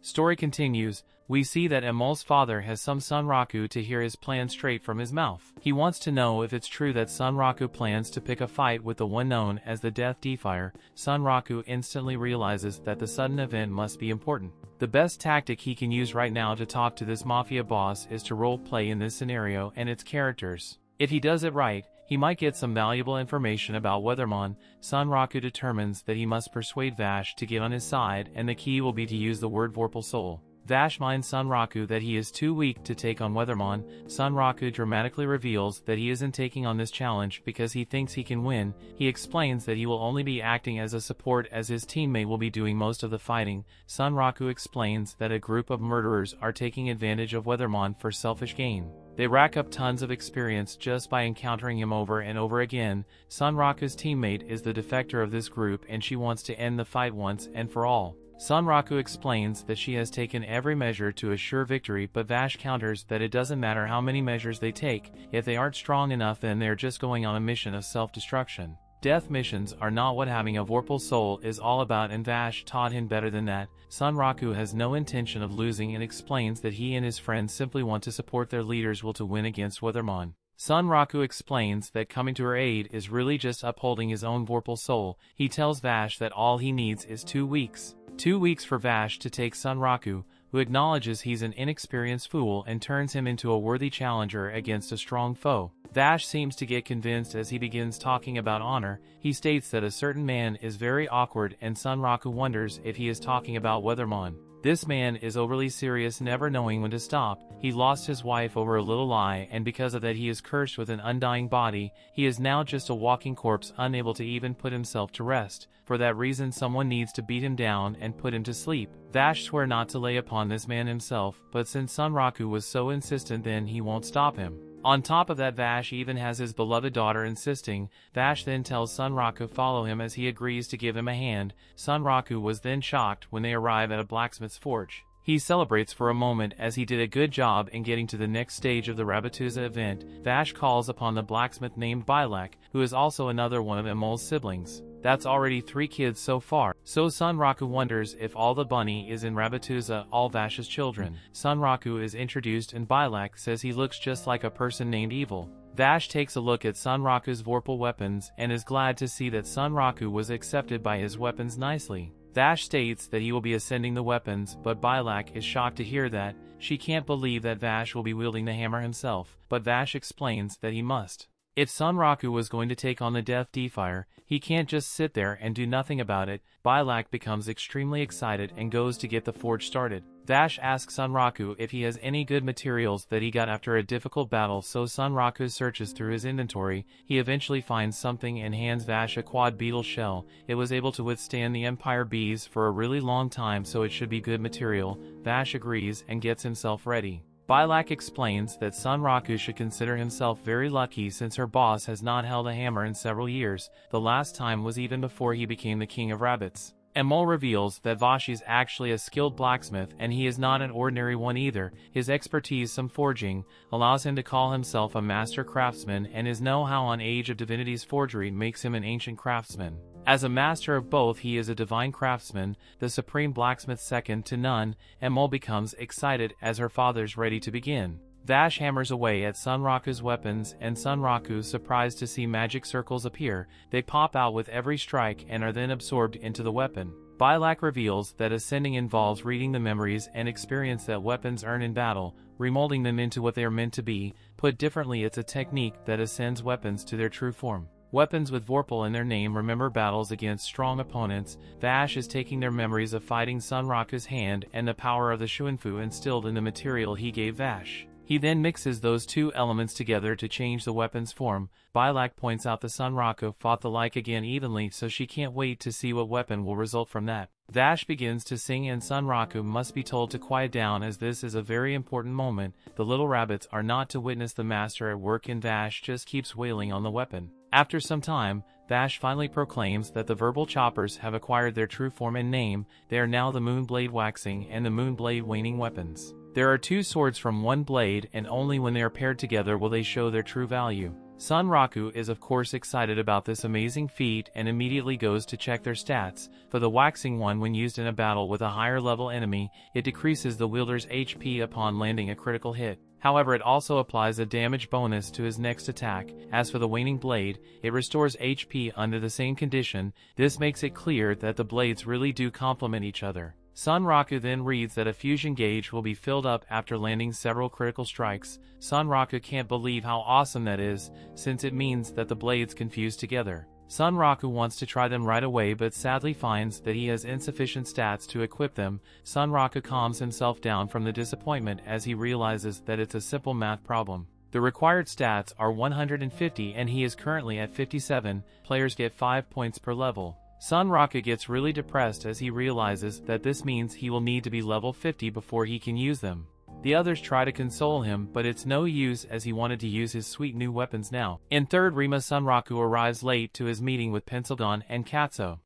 Story continues, we see that Emul's father has some Sunraku to hear his plan straight from his mouth. He wants to know if it's true that Sunraku plans to pick a fight with the one known as the Death Defier. Sunraku instantly realizes that the sudden event must be important. The best tactic he can use right now to talk to this mafia boss is to role play in this scenario and its characters. If he does it right, he might get some valuable information about Wethermon. Sunraku determines that he must persuade Vash to get on his side and the key will be to use the word Vorpal Soul. Vash minds Sunraku that he is too weak to take on Wethermon. Sunraku dramatically reveals that he isn't taking on this challenge because he thinks he can win. He explains that he will only be acting as a support as his teammate will be doing most of the fighting. Sunraku explains that a group of murderers are taking advantage of Wethermon for selfish gain. They rack up tons of experience just by encountering him over and over again. Sunraku's teammate is the defector of this group and she wants to end the fight once and for all. Sunraku explains that she has taken every measure to assure victory but Vash counters that it doesn't matter how many measures they take, if they aren't strong enough then they're just going on a mission of self-destruction. Death missions are not what having a Vorpal soul is all about and Vash taught him better than that. Sunraku has no intention of losing and explains that he and his friends simply want to support their leaders will to win against Wethermon. Sunraku explains that coming to her aid is really just upholding his own Vorpal soul. He tells Vash that all he needs is two weeks. Two weeks for Vash to take Sunraku, who acknowledges he's an inexperienced fool and turns him into a worthy challenger against a strong foe. Vash seems to get convinced as he begins talking about honor. He states that a certain man is very awkward and Sunraku wonders if he is talking about Wethermon. This man is overly serious never knowing when to stop. He lost his wife over a little lie and because of that he is cursed with an undying body. He is now just a walking corpse unable to even put himself to rest. For that reason someone needs to beat him down and put him to sleep. Vash swore not to lay upon this man himself, but since Sunraku was so insistent then he won't stop him. On top of that Vash even has his beloved daughter insisting, Vash then tells Sunraku follow him as he agrees to give him a hand, Sunraku was then shocked when they arrive at a blacksmith's forge. He celebrates for a moment as he did a good job in getting to the next stage of the Rabbituza event. Vash calls upon the blacksmith named Bylak, who is also another one of Emul's siblings. That's already three kids so far. So Sunraku wonders if all the bunny is in Rabbituza, all Vash's children. Sunraku is introduced and Bylak says he looks just like a person named Evil. Vash takes a look at Sunraku's Vorpal weapons and is glad to see that Sunraku was accepted by his weapons nicely. Vash states that he will be ascending the weapons, but Bylak is shocked to hear that. She can't believe that Vash will be wielding the hammer himself, but Vash explains that he must. If Sunraku was going to take on the Death Defier, he can't just sit there and do nothing about it. Bylak becomes extremely excited and goes to get the forge started. Vash asks Sunraku if he has any good materials that he got after a difficult battle so Sunraku searches through his inventory. He eventually finds something and hands Vash a quad beetle shell. It was able to withstand the Empire bees for a really long time so it should be good material. Vash agrees and gets himself ready. Bylak explains that Sunraku should consider himself very lucky since her boss has not held a hammer in several years, the last time was even before he became the king of rabbits. Emul reveals that Vash is actually a skilled blacksmith and he is not an ordinary one either. His expertise some forging allows him to call himself a master craftsman and his know-how on Age of Divinity's forgery makes him an ancient craftsman. As a master of both he is a divine craftsman, the supreme blacksmith second to none, Emul becomes excited as her father's ready to begin. Vash hammers away at Sunraku's weapons and Sunraku surprised to see magic circles appear, they pop out with every strike and are then absorbed into the weapon. Bylak reveals that ascending involves reading the memories and experience that weapons earn in battle, remolding them into what they are meant to be, put differently it's a technique that ascends weapons to their true form. Weapons with Vorpal in their name remember battles against strong opponents. Vash is taking their memories of fighting Sunraku's hand and the power of the Shuanfu instilled in the material he gave Vash. He then mixes those two elements together to change the weapon's form. Bylak points out the Sunraku fought the Lycagon evenly so she can't wait to see what weapon will result from that. Vash begins to sing and Sunraku must be told to quiet down as this is a very important moment. The little rabbits are not to witness the master at work and Vash just keeps wailing on the weapon. After some time, Vash finally proclaims that the Vorpal choppers have acquired their true form and name, they are now the Moonblade Waxing and the Moonblade Waning weapons. There are two swords from one blade and only when they are paired together will they show their true value. Sunraku is of course excited about this amazing feat and immediately goes to check their stats. For the waxing one when used in a battle with a higher level enemy, it decreases the wielder's HP upon landing a critical hit. However it also applies a damage bonus to his next attack. As for the waning blade, it restores HP under the same condition, this makes it clear that the blades really do complement each other. Sunraku then reads that a fusion gauge will be filled up after landing several critical strikes. Sunraku can't believe how awesome that is, since it means that the blades can fuse together. Sunraku wants to try them right away but sadly finds that he has insufficient stats to equip them. Sunraku calms himself down from the disappointment as he realizes that it's a simple math problem. The required stats are 150 and he is currently at 57, players get 5 points per level. Sunraku gets really depressed as he realizes that this means he will need to be level 50 before he can use them. The others try to console him, but it's no use as he wanted to use his sweet new weapons now. In Third Rema Sunraku arrives late to his meeting with Pencilgon and Katsuo.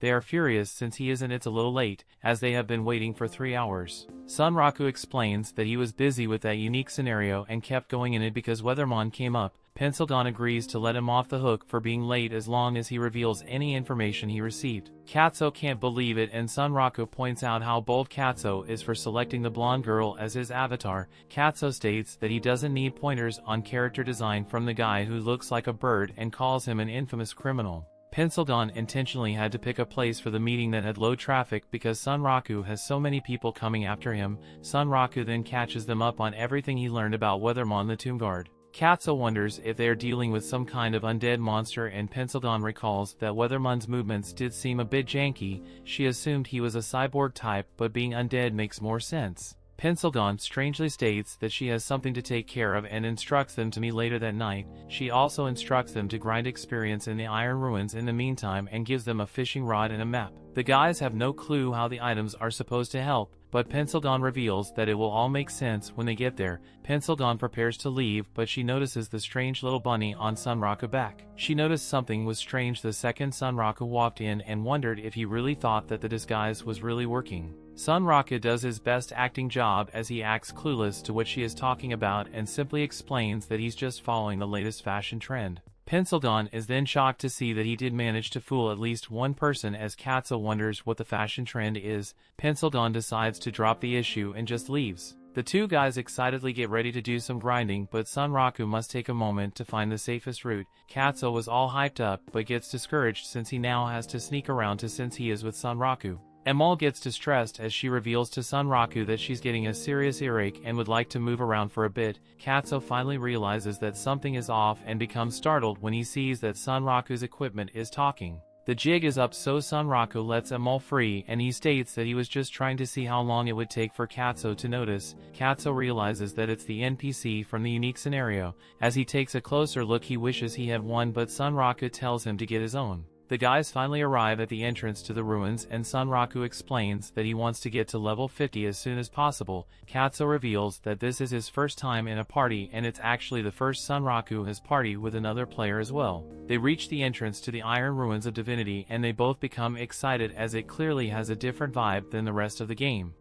They are furious since he isn't it's a little late, as they have been waiting for three hours. Sunraku explains that he was busy with that unique scenario and kept going in it because Wethermon came up, Pencilgon agrees to let him off the hook for being late as long as he reveals any information he received. Katsuo can't believe it and Sunraku points out how bold Katsuo is for selecting the blonde girl as his avatar. Katsuo states that he doesn't need pointers on character design from the guy who looks like a bird and calls him an infamous criminal. Pencilgon intentionally had to pick a place for the meeting that had low traffic because Sunraku has so many people coming after him. Sunraku then catches them up on everything he learned about Wethermon the Tomb Guard. Katsuo wonders if they are dealing with some kind of undead monster and Pencilgon recalls that Wethermon's movements did seem a bit janky, she assumed he was a cyborg type but being undead makes more sense. Pencilgon strangely states that she has something to take care of and instructs them to meet later that night. She also instructs them to grind experience in the Iron Ruins in the meantime and gives them a fishing rod and a map. The guys have no clue how the items are supposed to help, but Pencilgon reveals that it will all make sense when they get there. Pencilgon prepares to leave, but she notices the strange little bunny on Sunraku back. She noticed something was strange the second Sunraku walked in and wondered if he really thought that the disguise was really working. Sunraku does his best acting job as he acts clueless to what she is talking about and simply explains that he's just following the latest fashion trend. Pencilgon is then shocked to see that he did manage to fool at least one person as Katsuo wonders what the fashion trend is. Pencilgon decides to drop the issue and just leaves. The two guys excitedly get ready to do some grinding but Sunraku must take a moment to find the safest route. Katsuo was all hyped up but gets discouraged since he now has to sneak around to since he is with Sunraku. Emul gets distressed as she reveals to Sunraku that she's getting a serious earache and would like to move around for a bit. Katsuo finally realizes that something is off and becomes startled when he sees that Sunraku's equipment is talking. The jig is up so Sunraku lets Emul free and he states that he was just trying to see how long it would take for Katsuo to notice. Katsuo realizes that it's the NPC from the unique scenario. As he takes a closer look he wishes he had one but Sunraku tells him to get his own. The guys finally arrive at the entrance to the ruins and Sunraku explains that he wants to get to level 50 as soon as possible. Katsuo reveals that this is his first time in a party and it's actually the first Sunraku has party with another player as well. They reach the entrance to the Iron Ruins of Divinity and they both become excited as it clearly has a different vibe than the rest of the game.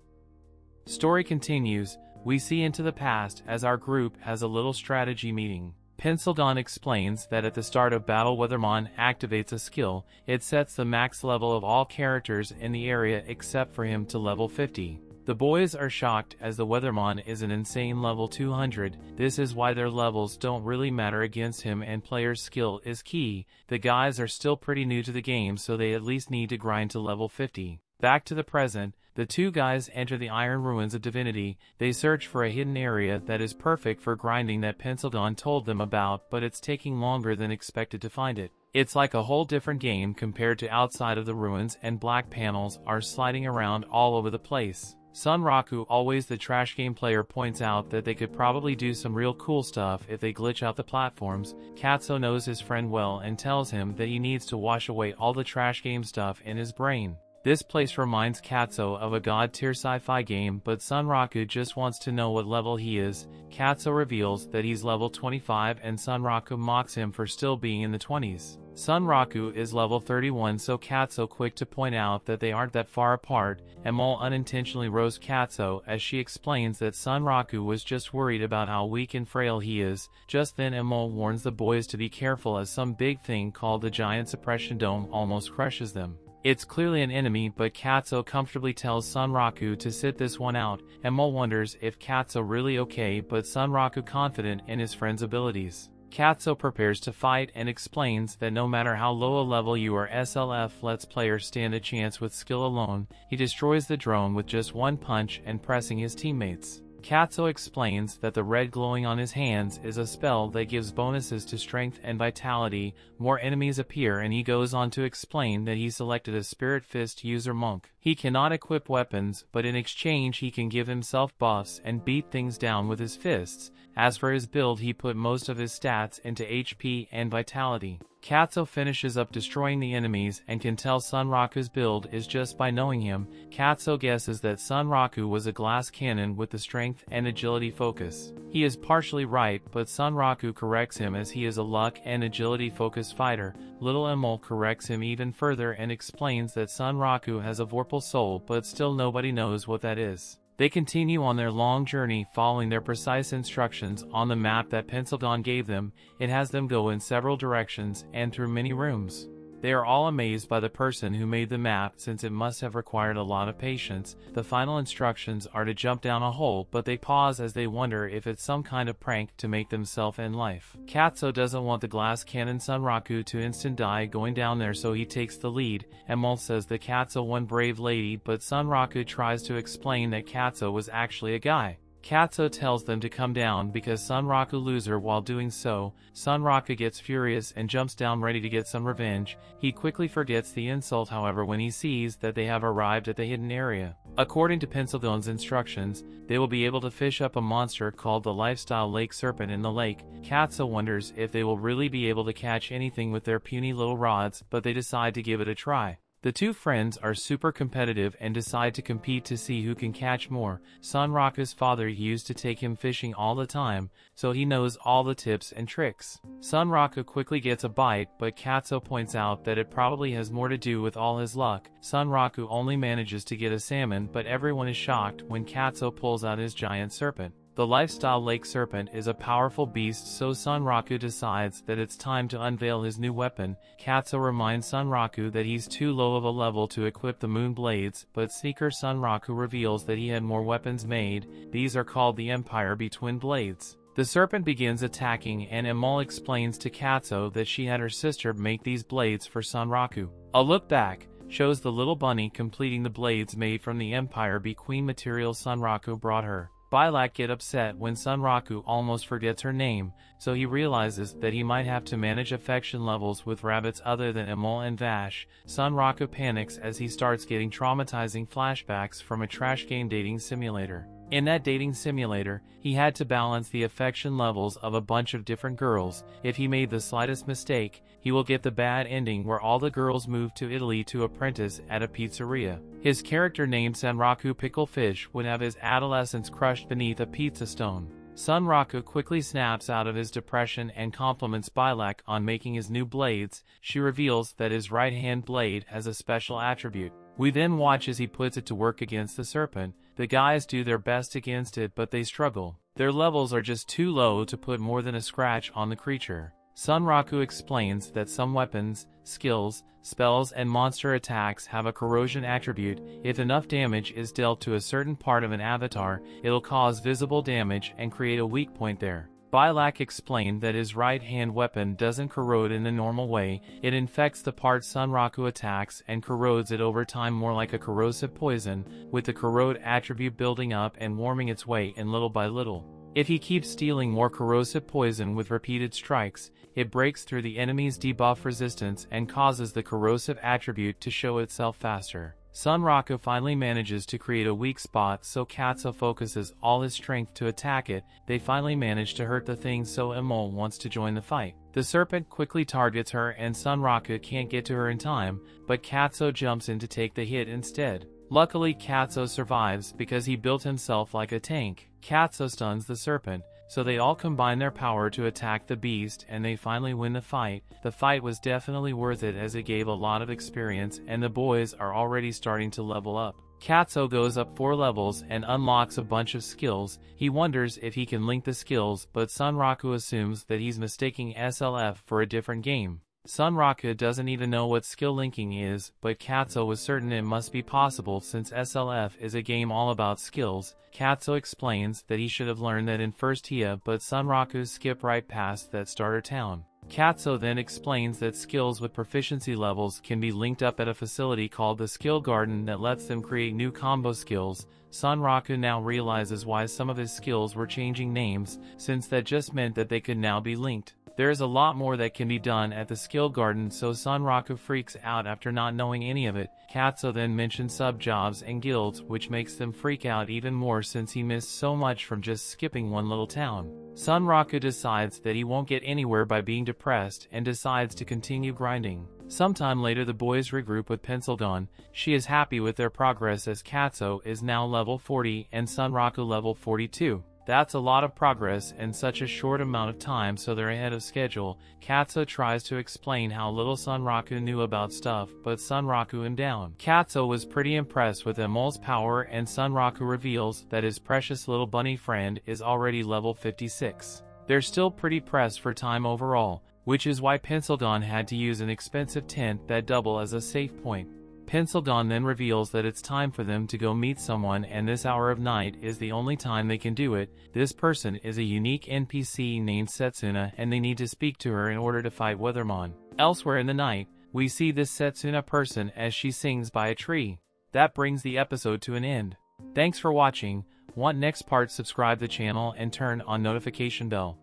Story continues, we see into the past as our group has a little strategy meeting. Pencilgon explains that at the start of battle Wethermon activates a skill, it sets the max level of all characters in the area except for him to level 50. The boys are shocked as the Wethermon is an insane level 200, this is why their levels don't really matter against him and player's skill is key, the guys are still pretty new to the game so they at least need to grind to level 50. Back to the present, the two guys enter the iron ruins of Divinity, they search for a hidden area that is perfect for grinding that Pencilgon told them about but it's taking longer than expected to find it. It's like a whole different game compared to outside of the ruins and black panels are sliding around all over the place. Sunraku, always the trash game player, points out that they could probably do some real cool stuff if they glitch out the platforms. Katsuo knows his friend well and tells him that he needs to wash away all the trash game stuff in his brain. This place reminds Katsuo of a god-tier sci-fi game but Sunraku just wants to know what level he is. Katsuo reveals that he's level 25 and Sunraku mocks him for still being in the 20s. Sunraku is level 31 so Katsuo quick to point out that they aren't that far apart, Emul unintentionally roasts Katsuo as she explains that Sunraku was just worried about how weak and frail he is. Just then Emul warns the boys to be careful as some big thing called the Giant Suppression Dome almost crushes them. It's clearly an enemy but Katsuo comfortably tells Sunraku to sit this one out, Emul wonders if Katsuo really okay but Sunraku confident in his friend's abilities. Katsuo prepares to fight and explains that no matter how low a level you are SLF lets players stand a chance with skill alone, he destroys the drone with just one punch and pressing his teammates. Katsuo explains that the red glowing on his hands is a spell that gives bonuses to strength and vitality, more enemies appear and he goes on to explain that he selected a Spirit Fist user monk. He cannot equip weapons, but in exchange he can give himself buffs and beat things down with his fists, as for his build he put most of his stats into HP and Vitality. Katsuo finishes up destroying the enemies and can tell Sunraku's build is just by knowing him. Katsuo guesses that Sunraku was a glass cannon with the strength and agility focus. He is partially right but Sunraku corrects him as he is a luck and agility focused fighter. Little Emul corrects him even further and explains that Sunraku has a Vorpal soul but still nobody knows what that is. They continue on their long journey following their precise instructions on the map that Pencilgon gave them. It has them go in several directions and through many rooms. They are all amazed by the person who made the map since it must have required a lot of patience. The final instructions are to jump down a hole but they pause as they wonder if it's some kind of prank to make themselves end life. Katsuo doesn't want the glass cannon Sunraku to instant die going down there so he takes the lead. Emul says that Katsuo one brave lady but Sunraku tries to explain that Katsuo was actually a guy. Katsuo tells them to come down because Sunraku loser while doing so, Sunraku gets furious and jumps down ready to get some revenge. He quickly forgets the insult however when he sees that they have arrived at the hidden area. According to Pencilgon's instructions, they will be able to fish up a monster called the Lifestyle Lake Serpent in the lake. Katsuo wonders if they will really be able to catch anything with their puny little rods but they decide to give it a try. The two friends are super competitive and decide to compete to see who can catch more. Sunraku's father used to take him fishing all the time, so he knows all the tips and tricks. Sunraku quickly gets a bite, but Katsuo points out that it probably has more to do with all his luck. Sunraku only manages to get a salmon but everyone is shocked when Katsuo pulls out his giant serpent. The lifestyle lake serpent is a powerful beast so Sunraku decides that it's time to unveil his new weapon. Katsuo reminds Sunraku that he's too low of a level to equip the moon blades, but Seeker Sunraku reveals that he had more weapons made, these are called the Empire B twin blades. The serpent begins attacking and Emul explains to Katsuo that she had her sister make these blades for Sunraku. A look back, shows the little bunny completing the blades made from the Empire B Queen material Sunraku brought her. Bylak get upset when Sunraku almost forgets her name, so he realizes that he might have to manage affection levels with rabbits other than Emul and Vash. Sunraku panics as he starts getting traumatizing flashbacks from a trash game dating simulator. In that dating simulator, he had to balance the affection levels of a bunch of different girls. If he made the slightest mistake, he will get the bad ending where all the girls move to Italy to apprentice at a pizzeria. His character named Sunraku Picklefish would have his adolescence crushed beneath a pizza stone. Sunraku quickly snaps out of his depression and compliments Bylak on making his new blades. She reveals that his right-hand blade has a special attribute. We then watch as he puts it to work against the serpent, the guys do their best against it but they struggle. Their levels are just too low to put more than a scratch on the creature. Sunraku explains that some weapons, skills, spells and monster attacks have a corrosion attribute. If enough damage is dealt to a certain part of an avatar, it'll cause visible damage and create a weak point there. Bylak explained that his right-hand weapon doesn't corrode in the normal way, it infects the part Sunraku attacks and corrodes it over time more like a corrosive poison, with the corrode attribute building up and warming its way in little by little. If he keeps stealing more corrosive poison with repeated strikes, it breaks through the enemy's debuff resistance and causes the corrosive attribute to show itself faster. Sunraku finally manages to create a weak spot so Katsuo focuses all his strength to attack it, they finally manage to hurt the thing so Emul wants to join the fight. The serpent quickly targets her and Sunraku can't get to her in time, but Katsuo jumps in to take the hit instead. Luckily Katsuo survives because he built himself like a tank. Katsuo stuns the serpent, so they all combine their power to attack the beast and they finally win the fight. The fight was definitely worth it as it gave a lot of experience and the boys are already starting to level up. Katsuo goes up 4 levels and unlocks a bunch of skills. He wonders if he can link the skills but Sunraku assumes that he's mistaking SLF for a different game. Sunraku doesn't even know what skill linking is, but Katsuo was certain it must be possible since SLF is a game all about skills. Katsuo explains that he should have learned that in First Hia but Sunraku skip right past that starter town. Katsuo then explains that skills with proficiency levels can be linked up at a facility called the Skill Garden that lets them create new combo skills. Sunraku now realizes why some of his skills were changing names, since that just meant that they could now be linked. There is a lot more that can be done at the skill garden so Sunraku freaks out after not knowing any of it. Katsuo then mentions sub-jobs and guilds which makes them freak out even more since he missed so much from just skipping one little town. Sunraku decides that he won't get anywhere by being depressed and decides to continue grinding. Sometime later the boys regroup with Pencilgon. She is happy with their progress as Katsuo is now level 40 and Sunraku level 42. That's a lot of progress in such a short amount of time so they're ahead of schedule. Katsuo tries to explain how little Sunraku knew about stuff, but Sunraku him down. Katsuo was pretty impressed with Emul's power and Sunraku reveals that his precious little bunny friend is already level 56. They're still pretty pressed for time overall, which is why Pencilgon had to use an expensive tent that double as a safe point. Pencilgon then reveals that it's time for them to go meet someone and this hour of night is the only time they can do it. This person is a unique NPC named Setsuna and they need to speak to her in order to fight Wethermon. Elsewhere in the night, we see this Setsuna person as she sings by a tree. That brings the episode to an end. Thanks for watching. Want next part subscribe the channel and turn on notification bell.